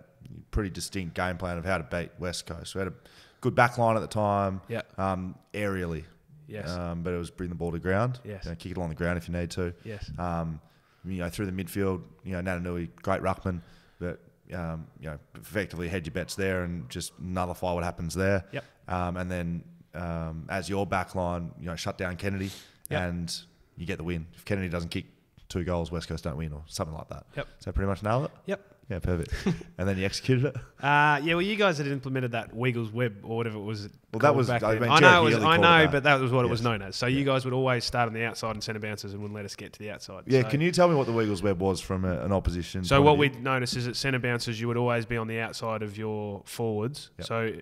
pretty distinct game plan of how to beat West Coast. We had a good back line at the time, Yeah. um, aerially, Yes. um, but it was bring the ball to ground, Yes. you know, kick it along the ground if you need to. yes. Um, you know, through the midfield, you know, Naitanui, great ruckman, but um, you know, effectively head your bets there and just nullify what happens there. Yep. Um, and then um, as your back line, you know, shut down Kennedy Yep. and you get the win. If Kennedy doesn't kick two goals, West Coast don't win or something like that. Yep. So pretty much nail it. Yep. Yeah, perfect. and then you executed it. (laughs) Uh, yeah, well, you guys had implemented that Wiggles Web or whatever it was. Well, that was- back I mean, I know, was, I know, but that was what it was known as. So you guys would always start on the outside and centre bouncers and wouldn't let us get to the outside. Yeah, so, can you tell me what the Wiggles web was from a, an opposition? So what we'd notice is that centre bouncers, you would always be on the outside of your forwards. Yep. So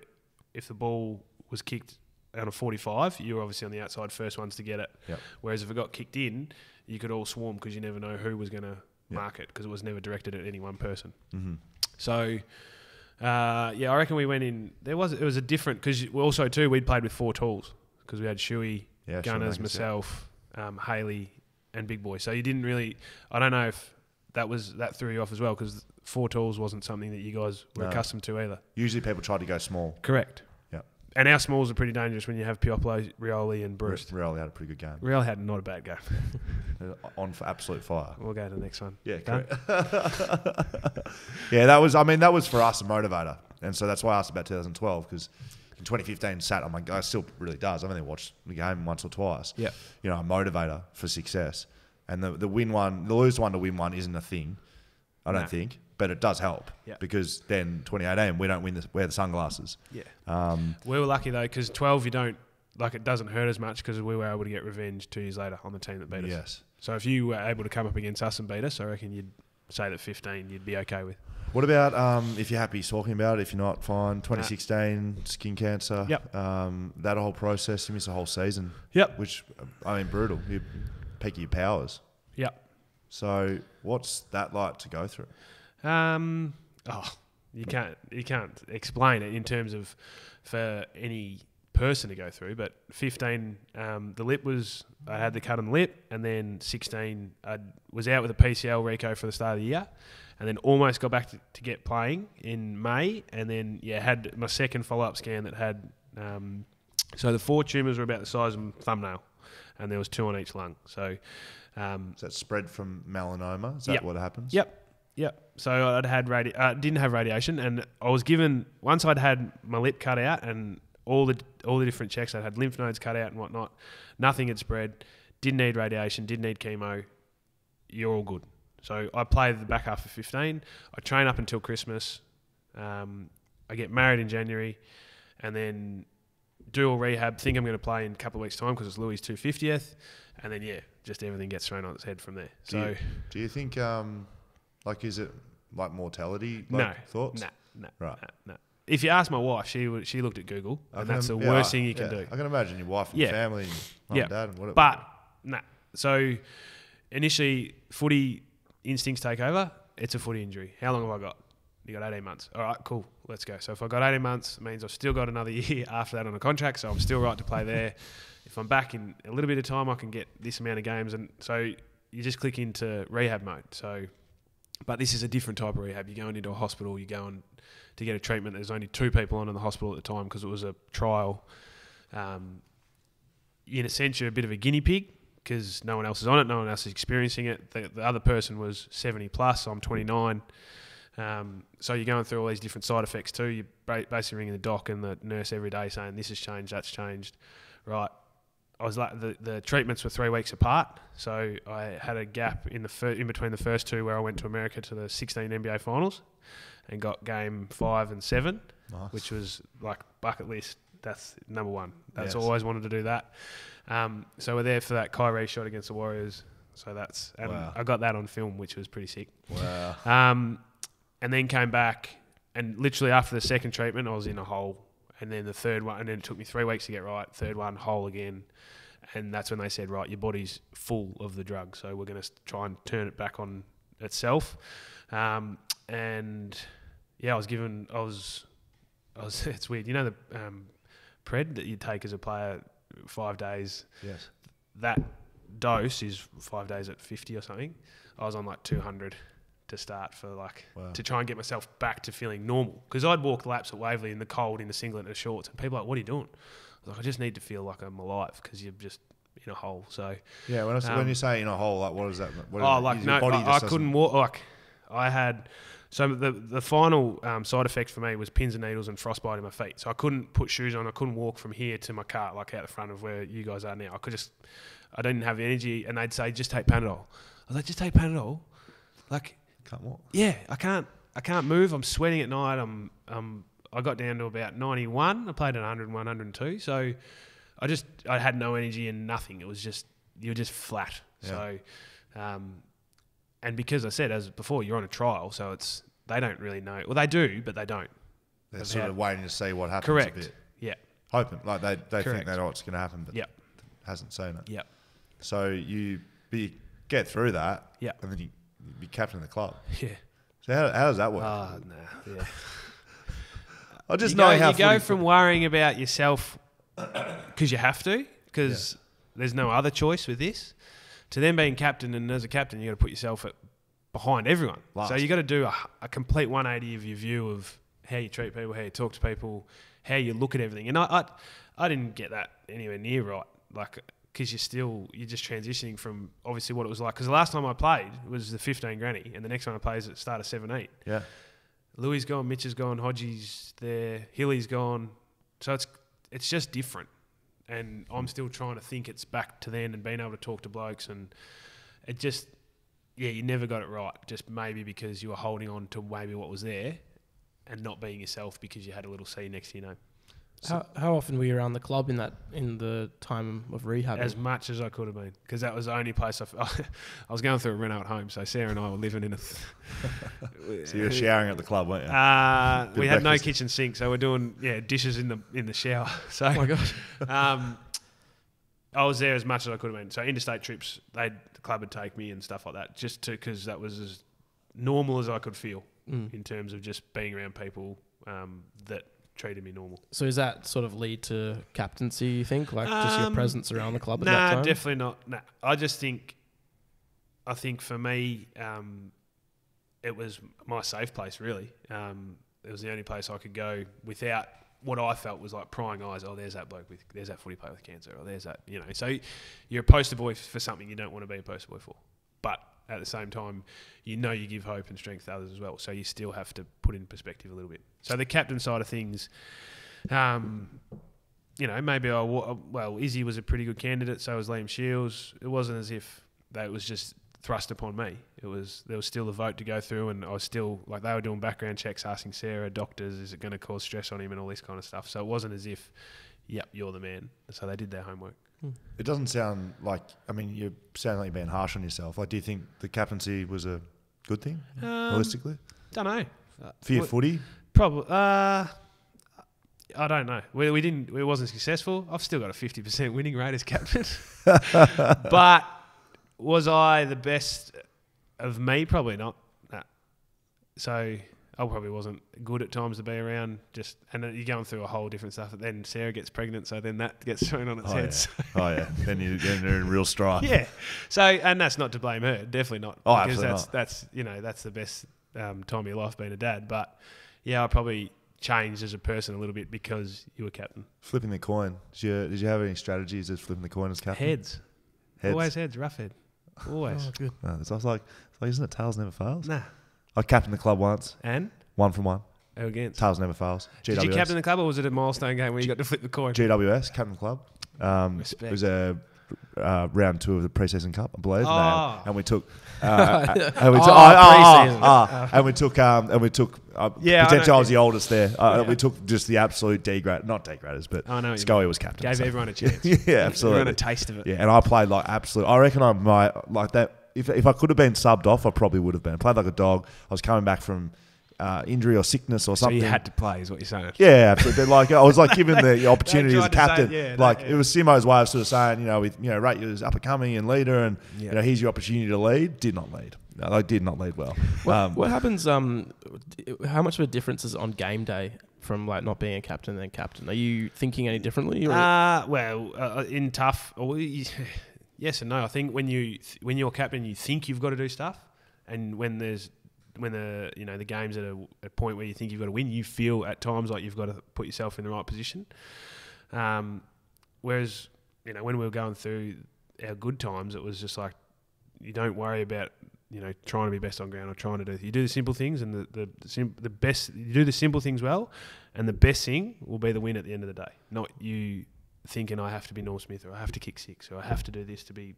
if the ball was kicked out of 45, you were obviously on the outside, first ones to get it. Yep. Whereas if it got kicked in, you could all swarm because you never know who was going to Yep. mark it because it was never directed at any one person. Mhm. So, uh, yeah, I reckon we went in. There was it was a different because also too we'd played with four talls because we had Shuey, Yeah, Gunners, set. myself, um, Haley, and Big Boy. So you didn't really. I don't know if that was that threw you off as well because four talls wasn't something that you guys were No. accustomed to either. Usually people try to go small. Correct. And our smalls are pretty dangerous when you have Puopolo, Rioli, and Breust. Real had a pretty good game. Rioli had not a bad game. (laughs) Uh, On for absolute fire. We'll go to the next one. Yeah, correct. (laughs) yeah, that was. I mean, that was for us a motivator, and so that's why I asked about 2012 because in 2015 sat. I'm like, I still really does. I've only watched the game once or twice. Yeah. you know, a motivator for success, and the the win one, the lose one to win one isn't a thing. I don't No. think, but it does help Yeah. because then 2018 we don't win the, wear the sunglasses. Yeah. Um, We were lucky though because 12 you don't like it doesn't hurt as much because we were able to get revenge two years later on the team that beat us. yes. So if you were able to come up against us and beat us, I reckon you'd say that 15 you'd be okay with. What about um, if you're happy talking about it? If you're not, fine. 2016 skin cancer. Yep. Um, that whole process, you miss a whole season. Yep. Which I mean, brutal. You peak your powers. Yep. So what's that like to go through? Um, oh, you can't you can't explain it in terms of for any person to go through. But 15, um, the lip was I had the cut on the lip, and then 16, I was out with a PCL Rico for the start of the year, and then almost got back to, to get playing in May, and then yeah had my second follow up scan that had um, so the four tumours were about the size of a thumbnail, and there was two on each lung. So. Um, Is that spread from melanoma? Is that Yep. what happens? Yep. Yep. So I'd had radi- uh, didn't have radiation, and I was given once I'd had my lip cut out and all the all the different checks. I'd had lymph nodes cut out and whatnot. Nothing had spread. Didn't need radiation. Didn't need chemo. You're all good. So I play the back half of 15. I train up until Christmas. Um, I get married in January, and then do all rehab. Think I'm going to play in a couple of weeks' time because it's Lewis' 250th, and then yeah, just everything gets thrown on its head from there. Do So. you, do you think, um, like, is it like mortality? No. Like, thoughts? Nah, nah, Right. no. nah. If you ask my wife, she would, she looked at Google, I and that's the yeah, worst thing you can yeah. do. I can imagine your wife and Yeah. family and mum Yeah. and dad and whatever. But nah. So initially, footy instincts take over. It's a footy injury. How long have I got? You got 18 months. All right, cool. Let's go. So if I got 18 months, it means I've still got another (laughs) year after that on a contract. So I'm still right to play there. if I'm back in a little bit of time, I can get this amount of games. And so you just click into rehab mode. So, but this is a different type of rehab. You're going into a hospital. You're going to get a treatment. There's only two people on in the hospital at the time because it was a trial. Um, in a sense, you're a bit of a guinea pig because no one else is on it, no one else is experiencing it. The, the other person was 70 plus, I'm 29. Um, so you're going through all these different side effects too. You're basically ringing the doc and the nurse every day saying this has changed, that's changed. Right. I was like the, the treatments were three weeks apart, so I had a gap in the fir- in between the first two where I went to America to the 16 NBA finals and got game five and seven Nice. which was like bucket list. That's number one. That's Yes. always wanted to do that. Um, so we're there for that Kyrie shot against the Warriors. So that's and Wow. I got that on film, which was pretty sick. wow. Um, and then came back, and literally after the second treatment, I was in a hole. And then the third one, and then it took me three weeks to get right. Third one, hole again. And that's when they said, right, your body's full of the drug, so we're going to try and turn it back on itself. Um, and yeah, I was given, I was, I was. (laughs) It's weird, you know the um, pred that you take as a player, five days Yes. that dose is five days at 50 or something. I was on like 200 to start for like Wow. to try and get myself back to feeling normal because I'd walk laps at Waverley in the cold in a singlet and shorts and people are like, what are you doing? I was like, I just need to feel like I'm alive because you're just in a hole. So Yeah. When, I, s- when Um, you say in a hole, like, what does that? What oh, is like no, body I, I couldn't walk. Like I had. So the the final um, side effect for me was pins and needles and frostbite in my feet. So I couldn't put shoes on. I couldn't walk from here to my car, like out the front of where you guys are now. I could just, I didn't have the energy, and they'd say just take Panadol. I was like, just take Panadol. Like Can't walk. yeah, I can't. I can't move. I'm sweating at night. I'm um I got down to about 91. I played at 101, 102. So I just I had no energy and nothing. It was just you're just flat. Yeah. So um and because I said as before you're on a trial, so it's they don't really know. Well, they do, but they don't. They're sort of waiting to see what happens Correct. a bit. Yeah. Hoping. Like they, they think they know what's going to happen, but Yep. hasn't seen it. Yep. So you, you get through that. Yeah. And then you be captain of the club. (laughs) Yeah. So how, how does that work? Ah, oh, no. Yeah. (laughs) I just you know go, how you go from worrying about yourself (coughs) because you have to, because there's no other choice with this, to then being captain. And as a captain, you got to put yourself at, behind everyone. Last. So you got to do a, a complete 180 of your view of how you treat people, how you talk to people, how you look at everything. And I, I, I didn't get that anywhere near right. Like, because you're still you're just transitioning from obviously what it was like. Because the last time I played was the 15 granny, and the next one I played is at the start of 17. Yeah. Lewis gone, Mitch is gone, Hodgie's there, Hilly's gone. So it's it's just different. And I'm still trying to think it's back to then and being able to talk to blokes and it just yeah, you never got it right. Just maybe because you were holding on to maybe what was there and not being yourself because you had a little C next to your name. How, how often were you around the club in that in the time of rehab? As much as I could have been, because that was the only place I, f- (laughs) I was going through a rent out home. So Sarah and I were living in a. (laughs) So you were showering at the club, weren't you? Uh, we had no kitchen sink, so we're doing yeah dishes in the in the shower. (laughs) So oh my gosh! um, I was there as much as I could have been. So interstate trips, they the club would take me and stuff like that, just to because that was as normal as I could feel Mm. in terms of just being around people um, that treated me normal. So does that sort of lead to captaincy? You think, like just your Um, presence around the club at nah, that time? definitely not. Nah, I just think, I think for me, um, it was my safe place. Really, um, it was the only place I could go without what I felt was like prying eyes. Oh, there's that bloke with, there's that footy player with cancer. Or there's that, you know. So you're a poster boy for something you don't want to be a poster boy for, but at the same time, you know you give hope and strength to others as well. So you still have to put in perspective a little bit. So the captain side of things. Um, you know, maybe I well, Izzy was a pretty good candidate, so was Liam Shiels. It wasn't as if that was just thrust upon me. It was there was still a vote to go through, and I was still like they were doing background checks, asking Sarah, doctors, is it going to cause stress on him, and all this kind of stuff. So it wasn't as if, yep, you're the man. So they did their homework. It doesn't sound like. I mean, you sound like you're being harsh on yourself. Like, do you think the captaincy was a good thing, Um, realistically, don't know. for your what- footy? Probably. Uh, I don't know. We, we didn't. It wasn't successful. I've still got a fifty percent winning rate as captain. (laughs) but was I the best of me? Probably not. Nah. So I probably wasn't good at times to be around. Just and then you're going through a whole different stuff. And Then Sarah gets pregnant, so then that gets (laughs) thrown on its Oh, head. yeah. So- Oh yeah, (laughs) then you then you're in real strife. yeah. So and that's not to blame her. Definitely not. Oh, because absolutely that's not. that's you know that's the best um, time of your life being a dad. But yeah, I probably changed as a person a little bit because you were captain. Flipping the coin. Did you, did you have any strategies as flipping the coin as captain? Heads. Heads. always heads. Rough head. Always. Oh, good. No, it's- I was like, it's like, isn't it tails never fails? Nah. I captained the club once, And one from one. who against? Tails never fails. GWS. Did you captain the club or was it a milestone game where you got to flip the coin? GWS, captain the club. Um, Respect. it was a uh, round two of the preseason cup, I believe. and, Oh. and we took, (laughs) uh, and we took, oh, oh, and we took, um, and we took. Uh, Yeah, potentially I, know. was the oldest there. Uh, Yeah. We took just the absolute degrade, not degraders, but I know Scully was captain. Gave so- everyone a (laughs) chance. yeah, Everyone absolutely. a taste of it. Yeah, and I played like absolute. I reckon I might like that. If, if I could have been subbed off, I probably would have been. I played like a dog. I was coming back from uh, injury or sickness or something. So something. you had to play, is what you're saying. yeah, absolutely. But, like I was like given the (laughs) opportunity as a tried to say- captain. yeah, that- like yeah. it was Simo's way of sort of saying, you know, with you know, rate you as up and coming and leader, and Yeah. you know, here's your opportunity to lead. Did not lead. No, I did not lead well. What, Um, what happens? Um, how much of a difference is on game day from like not being a captain and then captain? Are you thinking any differently? Or? Uh, well, uh, in tough, or you- yes and no. I think when you when you're captain, you think you've got to do stuff, and when there's when the you know the game's at a, a point where you think you've got to win, you feel at times like you've got to put yourself in the right position. Um, whereas you know when we were going through our good times, it was just like you don't worry about you know trying to be best on ground or trying to do. You do the simple things, and the the the, sim- the best you do the simple things well, and the best thing will be the win at the end of the day. Not you thinking I have to be Norm Smith or I have to kick six or I have to do this to be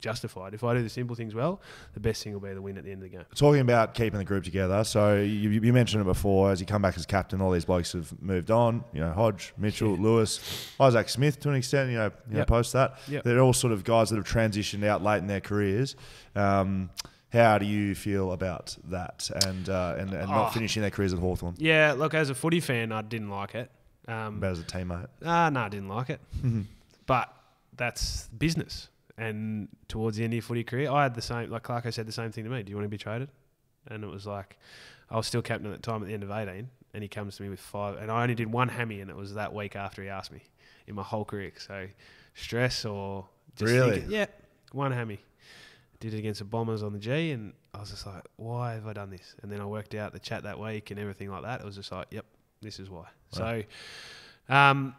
justified. If I do the simple things well, the best thing will be the win at the end of the game. Talking about keeping the group together, so you, you mentioned it before. As you come back as captain, all these blokes have moved on. You know, Hodge, Mitchell, Lewis, Isaac Smith to an extent. You know, you know post that. Yep. They're all sort of guys that have transitioned out late in their careers. Um, how do you feel about that and uh, and, and not Oh. finishing their careers at Hawthorn? Yeah, look, as a footy fan, I didn't like it. Um, But as a teammate, Ah, no, I didn't like it. But that's business. And towards the end of your footy career, I had the same, like Clarko said the same thing to me. Do you want to be traded? And it was like, I was still captain at the time at the end of 18, and he comes to me with five. And I only did one hammy, and it was that week after he asked me in my whole career. So stress or just Really? thinking- yeah, one hammy. Did it against the Bombers on the G, and I was just like, why have I done this? And then I worked out the chat that week and everything like that. It was just like, yep, this is why. So, um,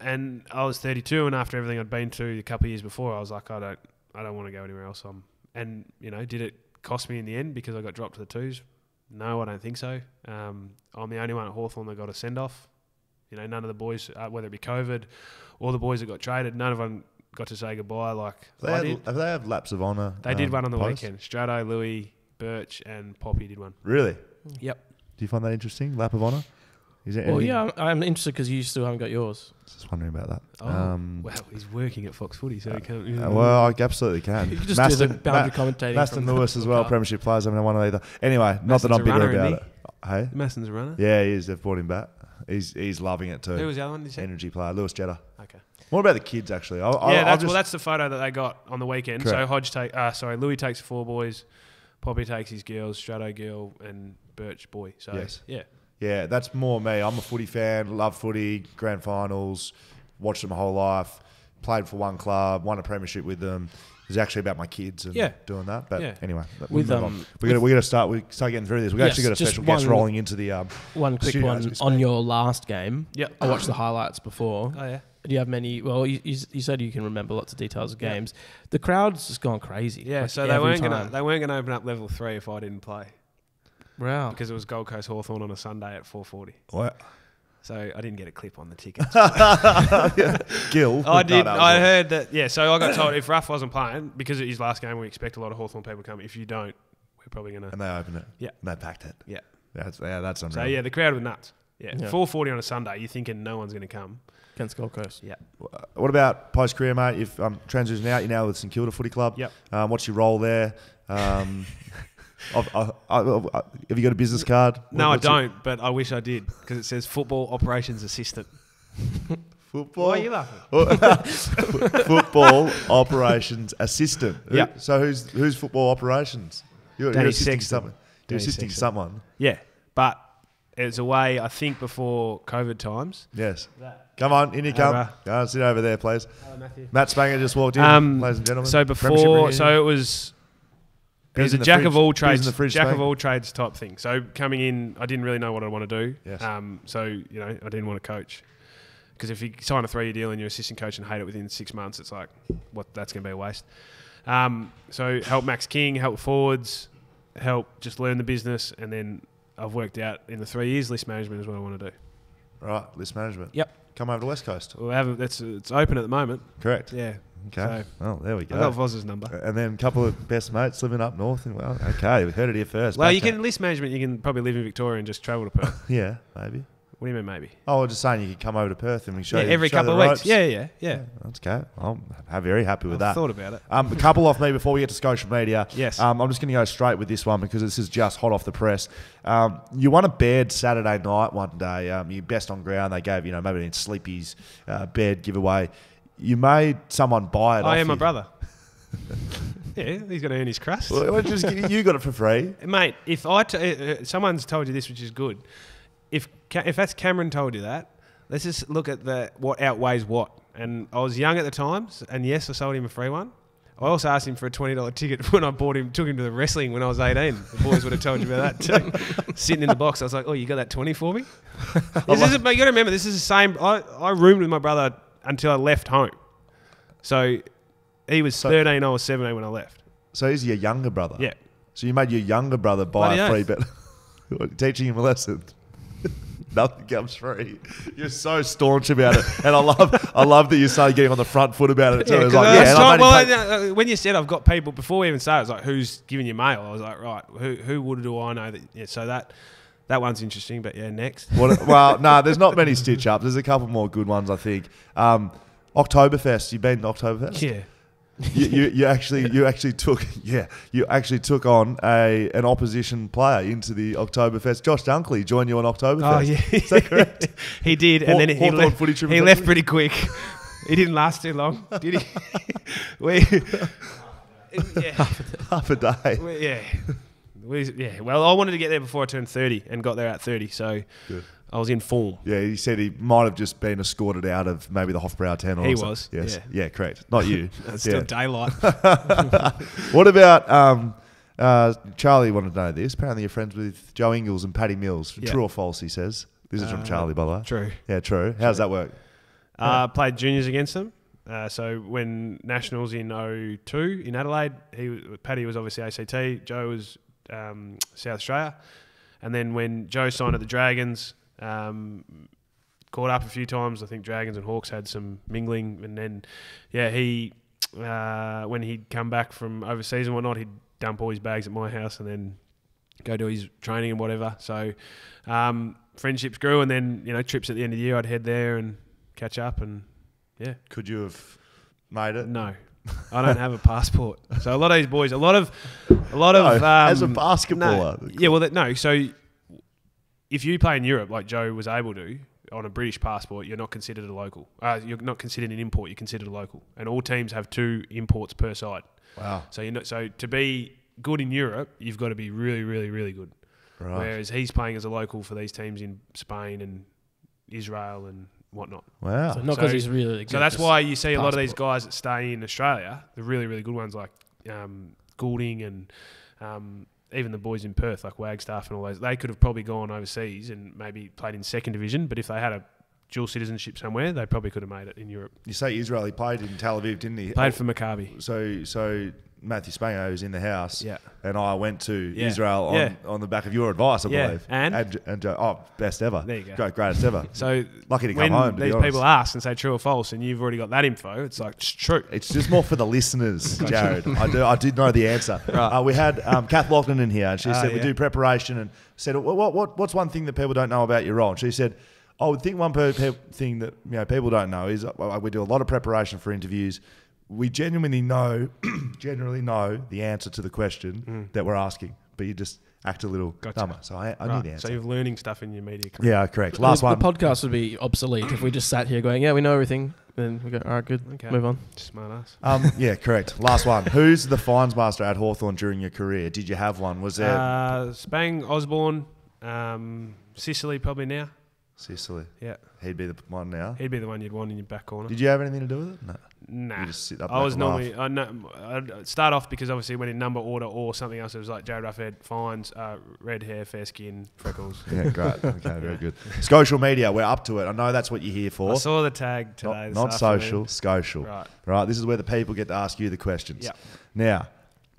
and I was 32, and after everything I'd been through a couple of years before, I was like, I don't, I don't want to go anywhere else. Um, and you know, did it cost me in the end because I got dropped to the twos? No, I don't think so. Um, I'm the only one at Hawthorn that got a send off. You know, none of the boys, uh, whether it be COVID or the boys that got traded, none of them got to say goodbye. Like they I had, did. have they have laps of honour? They did um, one on the post? weekend. Strato, Lewis, Birch, and Poppy did one. Really? Yep. Do you find that interesting? Lap of honour? Is there Well, any- yeah, I'm, I'm interested because you still haven't got yours. Just wondering about that. Oh, um, well, he's working at Fox Footy, so he can't. uh, well, I absolutely can. (laughs) You could just do the boundary commentating. Maston Lewis as well, car. Premiership players. I mean, I want either. Anyway, not that I'm a bitter runner, about it. Hey, Maston's a runner. yeah, he is. They've brought him back. He's he's loving it too. Who was the other one? Did? Energy player, Lewis Jetta. Okay. What about the kids? Actually, I'll, I'll, yeah, I'll that's, well, that's the photo that they got on the weekend. So Hodge take, uh, sorry, Lewis takes four boys, Poppy takes his girls, Strato girl, and Birch boy. So Yes. yeah, yeah, that's more me. I'm a footy fan. Love footy. Grand finals. Watched them my whole life. Played for one club. Won a premiership with them. It's actually about my kids and Yeah. doing that. But Yeah. anyway, we'll With, move on. um, we got we got to start. We start getting through this. We've Yes, actually got a special guest rolling into the. Um, One quick Studio, one on your last game. Yep. I watched the highlights before. oh yeah, Do you have many? Well, you, you, you said you can remember lots of details of Yeah. games. The crowd's just gone crazy. yeah. like so they weren't gonna they weren't gonna open up level three if I didn't play Wow. because it was Gold Coast Hawthorn on a Sunday at four forty. what? So I didn't get a clip on the ticket. (laughs) Gil. I did. no, I well, heard that. Yeah. So I got told if Ruff wasn't playing because it's his last game, we expect a lot of Hawthorn people to come. If you don't, we're probably gonna. And they opened it. Yeah. And they packed it. Yeah. That's yeah. That's unreal. So yeah, the crowd were nuts. Yeah, Yeah. four forty on a Sunday. You're thinking no one's going to come. Against Gold Coast. Yeah. What about post career, mate? If I'm um, transitioning out, you're now with St Kilda Footy Club. Yep. Um, what's your role there? Um, (laughs) I've- I- I- I- have you got a business card? No, I don't, but I wish I did because it says football operations assistant. Football. Why are you laughing? (laughs) football operations assistant. Who- Yeah. So who's who's football operations? You're, Danny you're assisting Sexton. someone. You're Danny assisting Sexton. someone. Yeah, but it's a way I think before COVID times. Yes. Come on, in you come. Over. Go and sit over there, please. Hello, Matthew. Matt Spangher just walked in, Um, ladies and gentlemen. So before, so it was. It Beers was in a the jack fridge. of all trades, the fridge, jack Spank. of all trades type thing. So coming in, I didn't really know what I want to do. Yes. Um, so you know, I didn't want to coach because if you sign a three-year deal and you're assistant coach and hate it within six months, it's like, what? That's going to be a waste. Um, so help Max King, help forwards, help just learn the business, and then I've worked out in the three years list management is what I want to do. right, list management. Yep. Come over to the West Coast. We have that's it's open at the moment. Correct. Yeah. Okay. well, there we go. I go. got Voz's number. And then a couple of best mates living up north. And well, okay, we heard it here first. Well, you can list management. You can probably live in Victoria and just travel to Perth. (laughs) Yeah, maybe. What do you mean, maybe? Oh, I was just saying you could come over to Perth and we show yeah, you every show couple of weeks. ropes. Yeah, yeah, yeah. That's okay. I'm ha- very happy with I've that. thought about it. Um, a couple off me before we get to social media. Yes. Um, I'm just going to go straight with this one because this is just hot off the press. Um, you won a bed Saturday night one day. Um, you best on ground. They gave you know maybe in Sleepy's uh, bed giveaway. You made someone buy it. I am my you. brother. (laughs) yeah, he's going to earn his crust. Well, you just- you got it for free. Mate, if I t- uh, uh, someone's told you this, which is good. If if that's Cameron told you that, let's just look at the what outweighs what. And I was young at the times, and yes, I sold him a free one. I also asked him for a twenty dollar ticket (laughs) when I bought him, took him to the wrestling when I was eighteen. The boys would have told you about that too. (laughs) Sitting in the box, I was like, "Oh, you got that twenty for me?" (laughs) this is, but you got to remember, this is the same. I, I roomed with my brother until I left home, so he was So- thirteen, I was seventeen when I left. So he's your younger brother. Yeah. So you made your younger brother buy Bloody a free bet. Teaching him a lesson. (laughs) Nothing comes free. You're so staunch about it, and I love, I love that you started getting on the front foot about it too. Yeah, It's 'cause like, yeah, was and trying- I've well, paid- when you said I've got people before we even started, it was like who's giving you mail? I was like, right, who who would do I know that? Yeah, so that that one's interesting. But yeah, next. What, well, (laughs) no, there's not many stitch ups. There's a couple more good ones, I think. Um, Oktoberfest. You've been to Oktoberfest? Yeah, you, you, you actually you actually took yeah you actually took on a an opposition player into the Oktoberfest. Josh Dunkley joined you on Oktoberfest. oh yeah, is that correct? (laughs) he did, and Haw- then he left. footy He left pretty quick. he didn't last too long, did he? (laughs) (laughs) we, yeah, half a day. we- yeah. We, yeah, well, I wanted to get there before I turned 30 and got there at 30, so Good. I was in form. Yeah, he said he might have just been escorted out of maybe the Hofbrau 10 or He something. was, Yes. yeah. Yeah, correct. Not you. (laughs) It's Yeah. still daylight. (laughs) What about um, uh, Charlie wanted to know this. Apparently you're friends with Joe Ingles and Paddy Mills. Yeah. True or false, he says. This is from Uh, Charlie, by the way. True. Yeah, true. How does that work? Uh, played juniors against them. Uh, so when nationals in 02 in Adelaide, he Paddy was obviously ACT. Joe was um, South Australia, and then when Joe signed at the Dragons, um, caught up a few times. I think Dragons and Hawks had some mingling, and then yeah, he uh, when he'd come back from overseas and whatnot, he'd dump all his bags at my house and then go do his training and whatever. So um, friendships grew, and then you know trips at the end of the year, I'd head there and catch up and yeah. Could you have made it? No, I don't have a passport. So a lot of these boys, a lot of, a lot of No, um, as a basketballer. no, yeah, well, that, no. So if you play in Europe, like Joe was able to, on a British passport, you're not considered a local. Uh, you're not considered an import. You're considered a local, and all teams have two imports per side. Wow. So you know, so to be good in Europe, you've got to be really, really, really good. Right. Whereas he's playing as a local for these teams in Spain and Israel and whatnot. Wow. So not So- because he's really good. So that's why you see a lot of these guys that stay in Australia, the really, really good ones like um, Goulding and um, even the boys in Perth, like Wagstaff and all those, they could have probably gone overseas and maybe played in second division. But if they had a dual citizenship somewhere, they probably could have made it in Europe. You say Israel, he played in Tel Aviv, didn't he? Played for Maccabi. So, so Matthew Spangher was in the house, Yeah. and I went to Yeah. Israel on, Yeah. on the back of your advice, I Yeah. believe. And? and, and Joe- oh, best ever. There you go. Great, greatest ever. So Lucky to come home. To these people ask and say true or false, and you've already got that info, it's like it's true. It's just more for the listeners, (laughs) Jarryd. I do. I did know the answer. (laughs) Right. Uh, we had um, Kath Loughnan in here, and she Ah, said we do preparation, and said, what, what, what, "What's one thing that people don't know about your role?" And she said, "I would think one thing that you know people don't know is uh, we do a lot of preparation for interviews. We genuinely know, (clears throat) generally know the answer to the question that we're asking, but you just act a little Mm. Gotcha. dumber. So I, I knew Right. the answer. So you're learning stuff in your media career. yeah, correct. Last the, one. The podcast would be obsolete if we just sat here going, "Yeah, we know everything." Then we go, "All right, good, Okay. move on." Smart ass. um, yeah, correct. Last one. Who's the fines master at Hawthorn during your career? Did you have one? Was there Uh, Spang, Osborne, um, Sicily probably now. Sicily? Yeah, He'd be the one now. he'd be the one you'd want in your back corner. Did you have anything to do with it? No. Nah. You just sit up I was normally I no, I'd start off because obviously when in number order or something else it was like Jarryd Roughead, fines, uh, red hair, fair skin, freckles. (laughs) Yeah, great. Okay, very good. Social media, we're up to it. I know that's what you're here for. I saw the tag today. Not, not social, social. Right. Right. This is where the people get to ask you the questions. Yep. Now,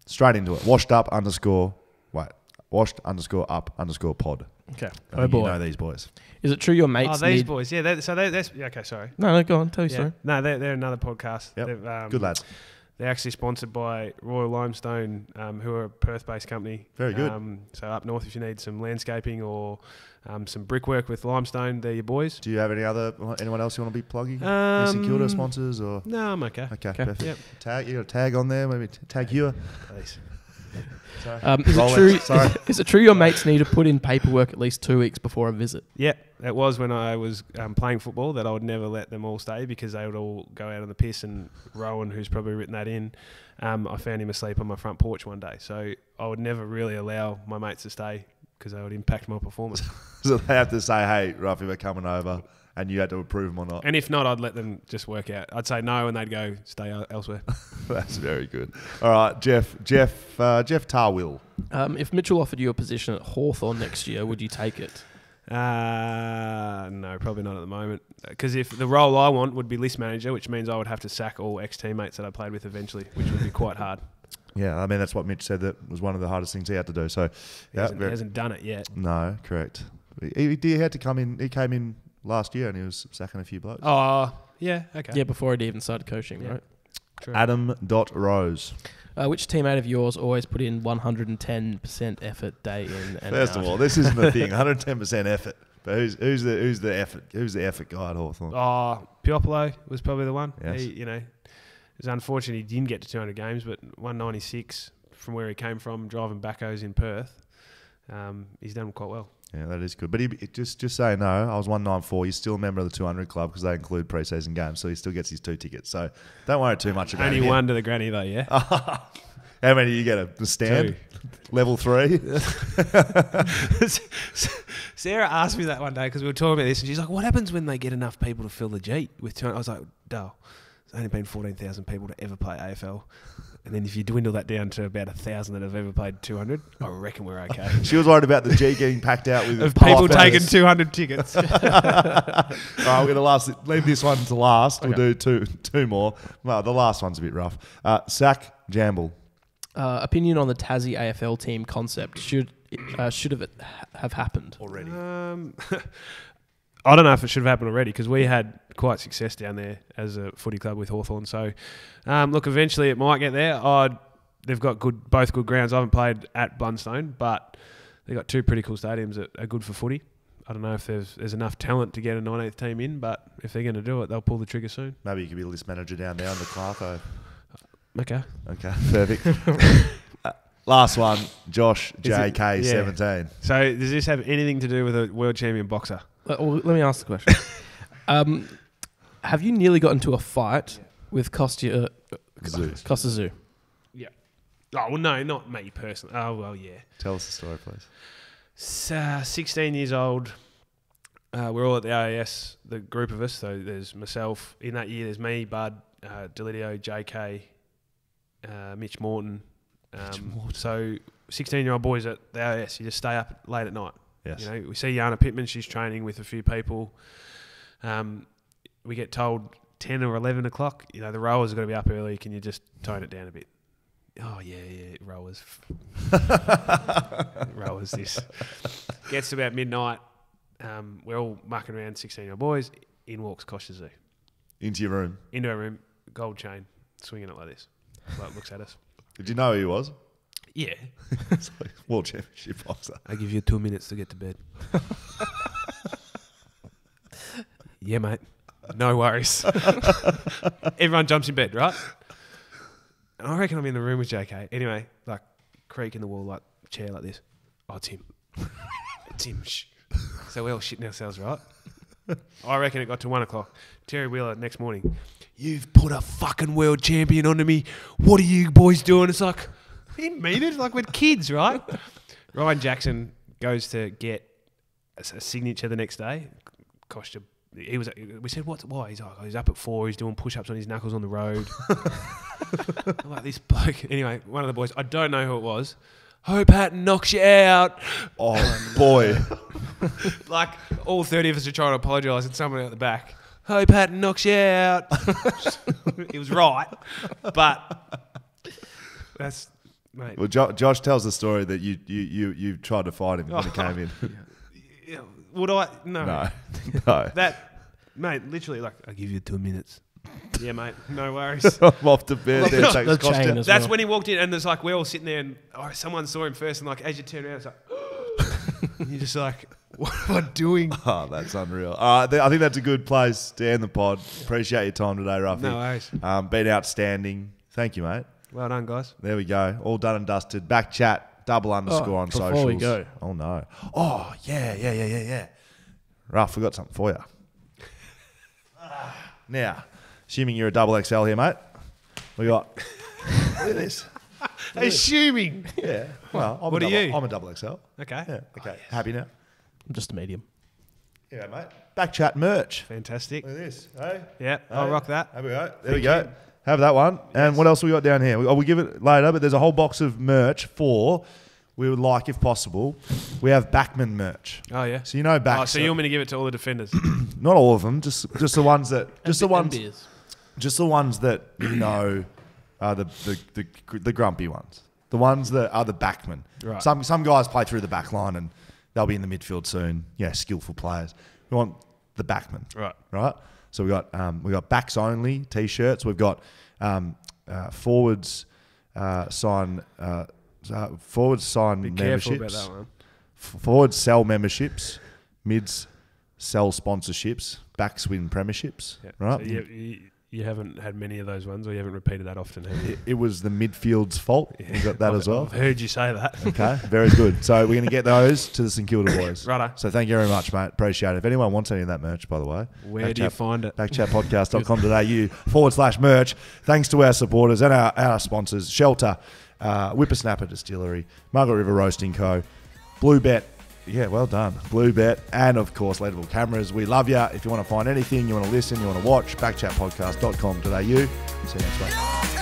straight into it. Washed up underscore. Wait. Washed underscore up underscore pod. Okay. I Oh think boy, You know these boys. is it true your mates? Oh, these need? boys. Yeah, they're, so they that's yeah, okay. Sorry. No, no, go on, tell your Yeah. story. No, they're, they're another podcast. Yep. They've, Um, Good lads. They're actually sponsored by Royal Limestone, um, who are a Perth-based company. Very good. Um, so up north, if you need some landscaping or um, some brickwork with limestone, they're your boys. Do you have any other anyone else you want to be plugging? Um, Any Kilda sponsors or No, I'm okay. okay, Okay. perfect. Yep. Tag you got a tag on there, maybe t- tag you. Please. Sorry. Um, is, it true, sorry. is it true your mates need to put in paperwork at least two weeks before a visit? Yeah, that was when I was um, playing football that I would never let them all stay because they would all go out on the piss. And Rowan, who's probably written that in, um, I found him asleep on my front porch one day. So I would never really allow my mates to stay because they would impact my performance. (laughs) so they have to say, hey, Ruffy, we're coming over, and you had to approve them or not. and if not, I'd let them just work out. I'd say no, and they'd go stay elsewhere. (laughs) That's very good. All right, Jeff, Jeff, uh, Jeff Tarwill. Um, if Mitchell offered you a position at Hawthorn next year, would you take it? Uh, no, probably not at the moment. Because if the role I want would be list manager, which means I would have to sack all ex teammates that I played with eventually, which would be quite hard. Yeah, I mean that's what Mitch said that was one of the hardest things he had to do. So, He, hasn't, he hasn't done it yet. no, correct. He, he had to come in. He came in last year and he was sacking a few blokes. Oh, yeah, okay. Yeah, before he'd even started coaching, Yeah. right? True. Adam dot Rose. Uh, which teammate of yours always put in 110% effort day in and First out? of all, this isn't the thing. (laughs) 110 percent effort. But who's who's the who's the effort who's the effort guy at Hawthorn? Oh, Puopolo was probably the one. Yes. He, you know, it was unfortunate he didn't get to 200 games, but 196 from where he came from, driving backos in Perth. Um, he's done quite well. Yeah, that is good. But he, it- just just say no. I was 194. He's still a member of the 200 club because they include preseason games, so he still gets his two tickets. So don't worry too much about Only him. one to the granny though, yeah. (laughs) How many do you get? A, stand? Level three? (laughs) Sarah asked me that one day because we were talking about this, and she's like, "What happens when they get enough people to fill the Jeep with 200? I was like, "Dull. There's only been fourteen thousand people to ever play AFL, and then if you dwindle that down to about a thousn that have ever played 200, I reckon we're okay." (laughs) She was worried about the G getting packed out with of people taking 200 tickets. (laughs) (laughs) All right, we're gonna last leave this one to last. We'll do two two more. Well, the last one's a bit rough. Uh, Sack Jamble. Uh, opinion on the Tassie AFL team concept. Should uh, should have it ha- have happened? already. Um, I don't know if it should have happened already because we had quite success down there as a footy club with Hawthorn. So, um, look, eventually it might get there. I'd, they've got good, both good grounds. I haven't played at Blundstone, but they've got two pretty cool stadiums that are good for footy. I don't know if there's, there's enough talent to get a 19th team in, but if they're going to do it, they'll pull the trigger soon. Maybe you could be a list manager down there the Clarko. Okay. Okay, (laughs) perfect. (laughs) Uh, last one, Josh Is it- JK yeah. seventeen. So, does this have anything to do with a world champion boxer? Uh, well, let me ask the question. (laughs) um, have you nearly got into a fight with Costa uh, Zeus. Kostya Tszyu? Oh, well, no, not me personally. Oh, well, yeah. Tell us the story, please. S- uh, 16 years old. Uh, we're all at the AAS, the group of us. So there's myself. In that year, there's me, Bud, uh, Deledio, JK, uh, Mitch Morton. Um, So 16 year old boys at the AAS, you just stay up late at night. Yes. You know, we see Jana Pittman, she's training with a few people. Um, we get told 10 or 11 o'clock, you know, the rowers are going to be up early. Can you just tone it down a bit? Oh, yeah, yeah, rowers. (laughs) rowers, this. Gets to about midnight. Um, we're all mucking around, 16 year old boys. In walks Kostya Tszyu. Into your room. Into our room, gold chain, swinging it like this. Like, looks at us. Did you know who he was? Yeah. (laughs) It's like World Championship boxer. I give you two minutes to get to bed. (laughs) yeah, mate. No worries. (laughs) Everyone jumps in bed, right? And I reckon I'm in the room with JK. Anyway, like creak in the wall, like chair like this. Oh, Tim. Tim. Shh. So we're all shitting ourselves, right? I reckon it got to one o'clock. Terry Wheeler next morning. You've put a fucking world champion onto me. What are you boys doing? It's like, he didn't mean it. Like we're kids, right? Ryan Jackson goes to get a signature the next day. Costa, he was. We said, "What? Why?" He's like, "He's up at four. He's doing push-ups on his knuckles on the road." (laughs) I'm like this bloke. Anyway, one of the boys. I don't know who it was. Hope Hatton knocks you out. Oh (laughs) boy. (laughs) Like all thirty of us are trying to apologise, and someone out the back. Hope Hatton knocks you out. he was right, but that's mate. Well, jo- Josh tells the story that you you you you tried to fight him when he came in. (laughs) Yeah, Would I? No. no, (laughs) no. That, mate, literally, like, I'll give you two minutes. yeah, mate, no worries. (laughs) I'm off to bed. There the- takes the Costa. chain as That's well. when he walked in, and there's like, we're all sitting there, and oh, someone saw him first, and like, as you turn around, it's like, and (gasps) you're just like, what am I doing? Oh, that's unreal. All right, th- I think that's a good place to end the pod. Appreciate your time today, Ruffy. No worries. Um, been outstanding. Thank you, mate. Well done, guys. There we go. All done and dusted. Back chat, double underscore oh, on before socials. we go. Oh, no. Oh, yeah, yeah, yeah, yeah, yeah. Ruff, we got something for you. Ah, now, assuming you're a double XL here, mate, we got. Look at this. Assuming. Yeah. Well, I'm What a are double, you? I'm a double XL. Okay. Yeah. Okay. Oh, Happy now? I'm just a medium. Yeah, mate. Back chat merch. Fantastic. Look at this. Hey. Yeah, I'll Hey. rock that. There we go. There we go. Have that one. And what else we got down here? We- Oh, we'll give it later, but there's a whole box of merch for. We would like, if possible, we have Backman merch. Oh, yeah. So you know back. Oh, so you want me to give it to all the defenders? (coughs) not all of them, just just the ones that just the And be- ones beers. just the ones that you know are the the, the the grumpy ones. The ones that are the backmen. Right. Some some guys play through the back line and They'll be in the midfield soon. Yeah, skillful players. We want the backman, Right. right? So we got um, we got backs only t-shirts. We've got um, uh, forwards uh, sign uh, uh, forwards sign Be memberships. that one. F- Forwards sell memberships. Mids sell sponsorships. Backs win premierships. Yeah. Right. So you, you, you haven't had many of those ones, or you haven't repeated that often, have you? it, was the midfield's fault. We got that I've- as well. I've heard you say that. Okay, very good. So we're going to get those to the St Kilda boys. (coughs) Righto. So thank you very much, mate. Appreciate it. If anyone wants any of that merch, by the way, Where Back do you find it? backchatpodcast.com.au (laughs) forward slash merch. Thanks to our supporters and our, our sponsors, Shelter, uh, Whippersnapper Distillery, Margaret River Roasting Co., BlueBet. Yeah, well done. BlueBet, and of course, Leederville Cameras. We love you. If you want to find anything, you want to listen, you want to watch, backchatpodcast.com.au. See you next week.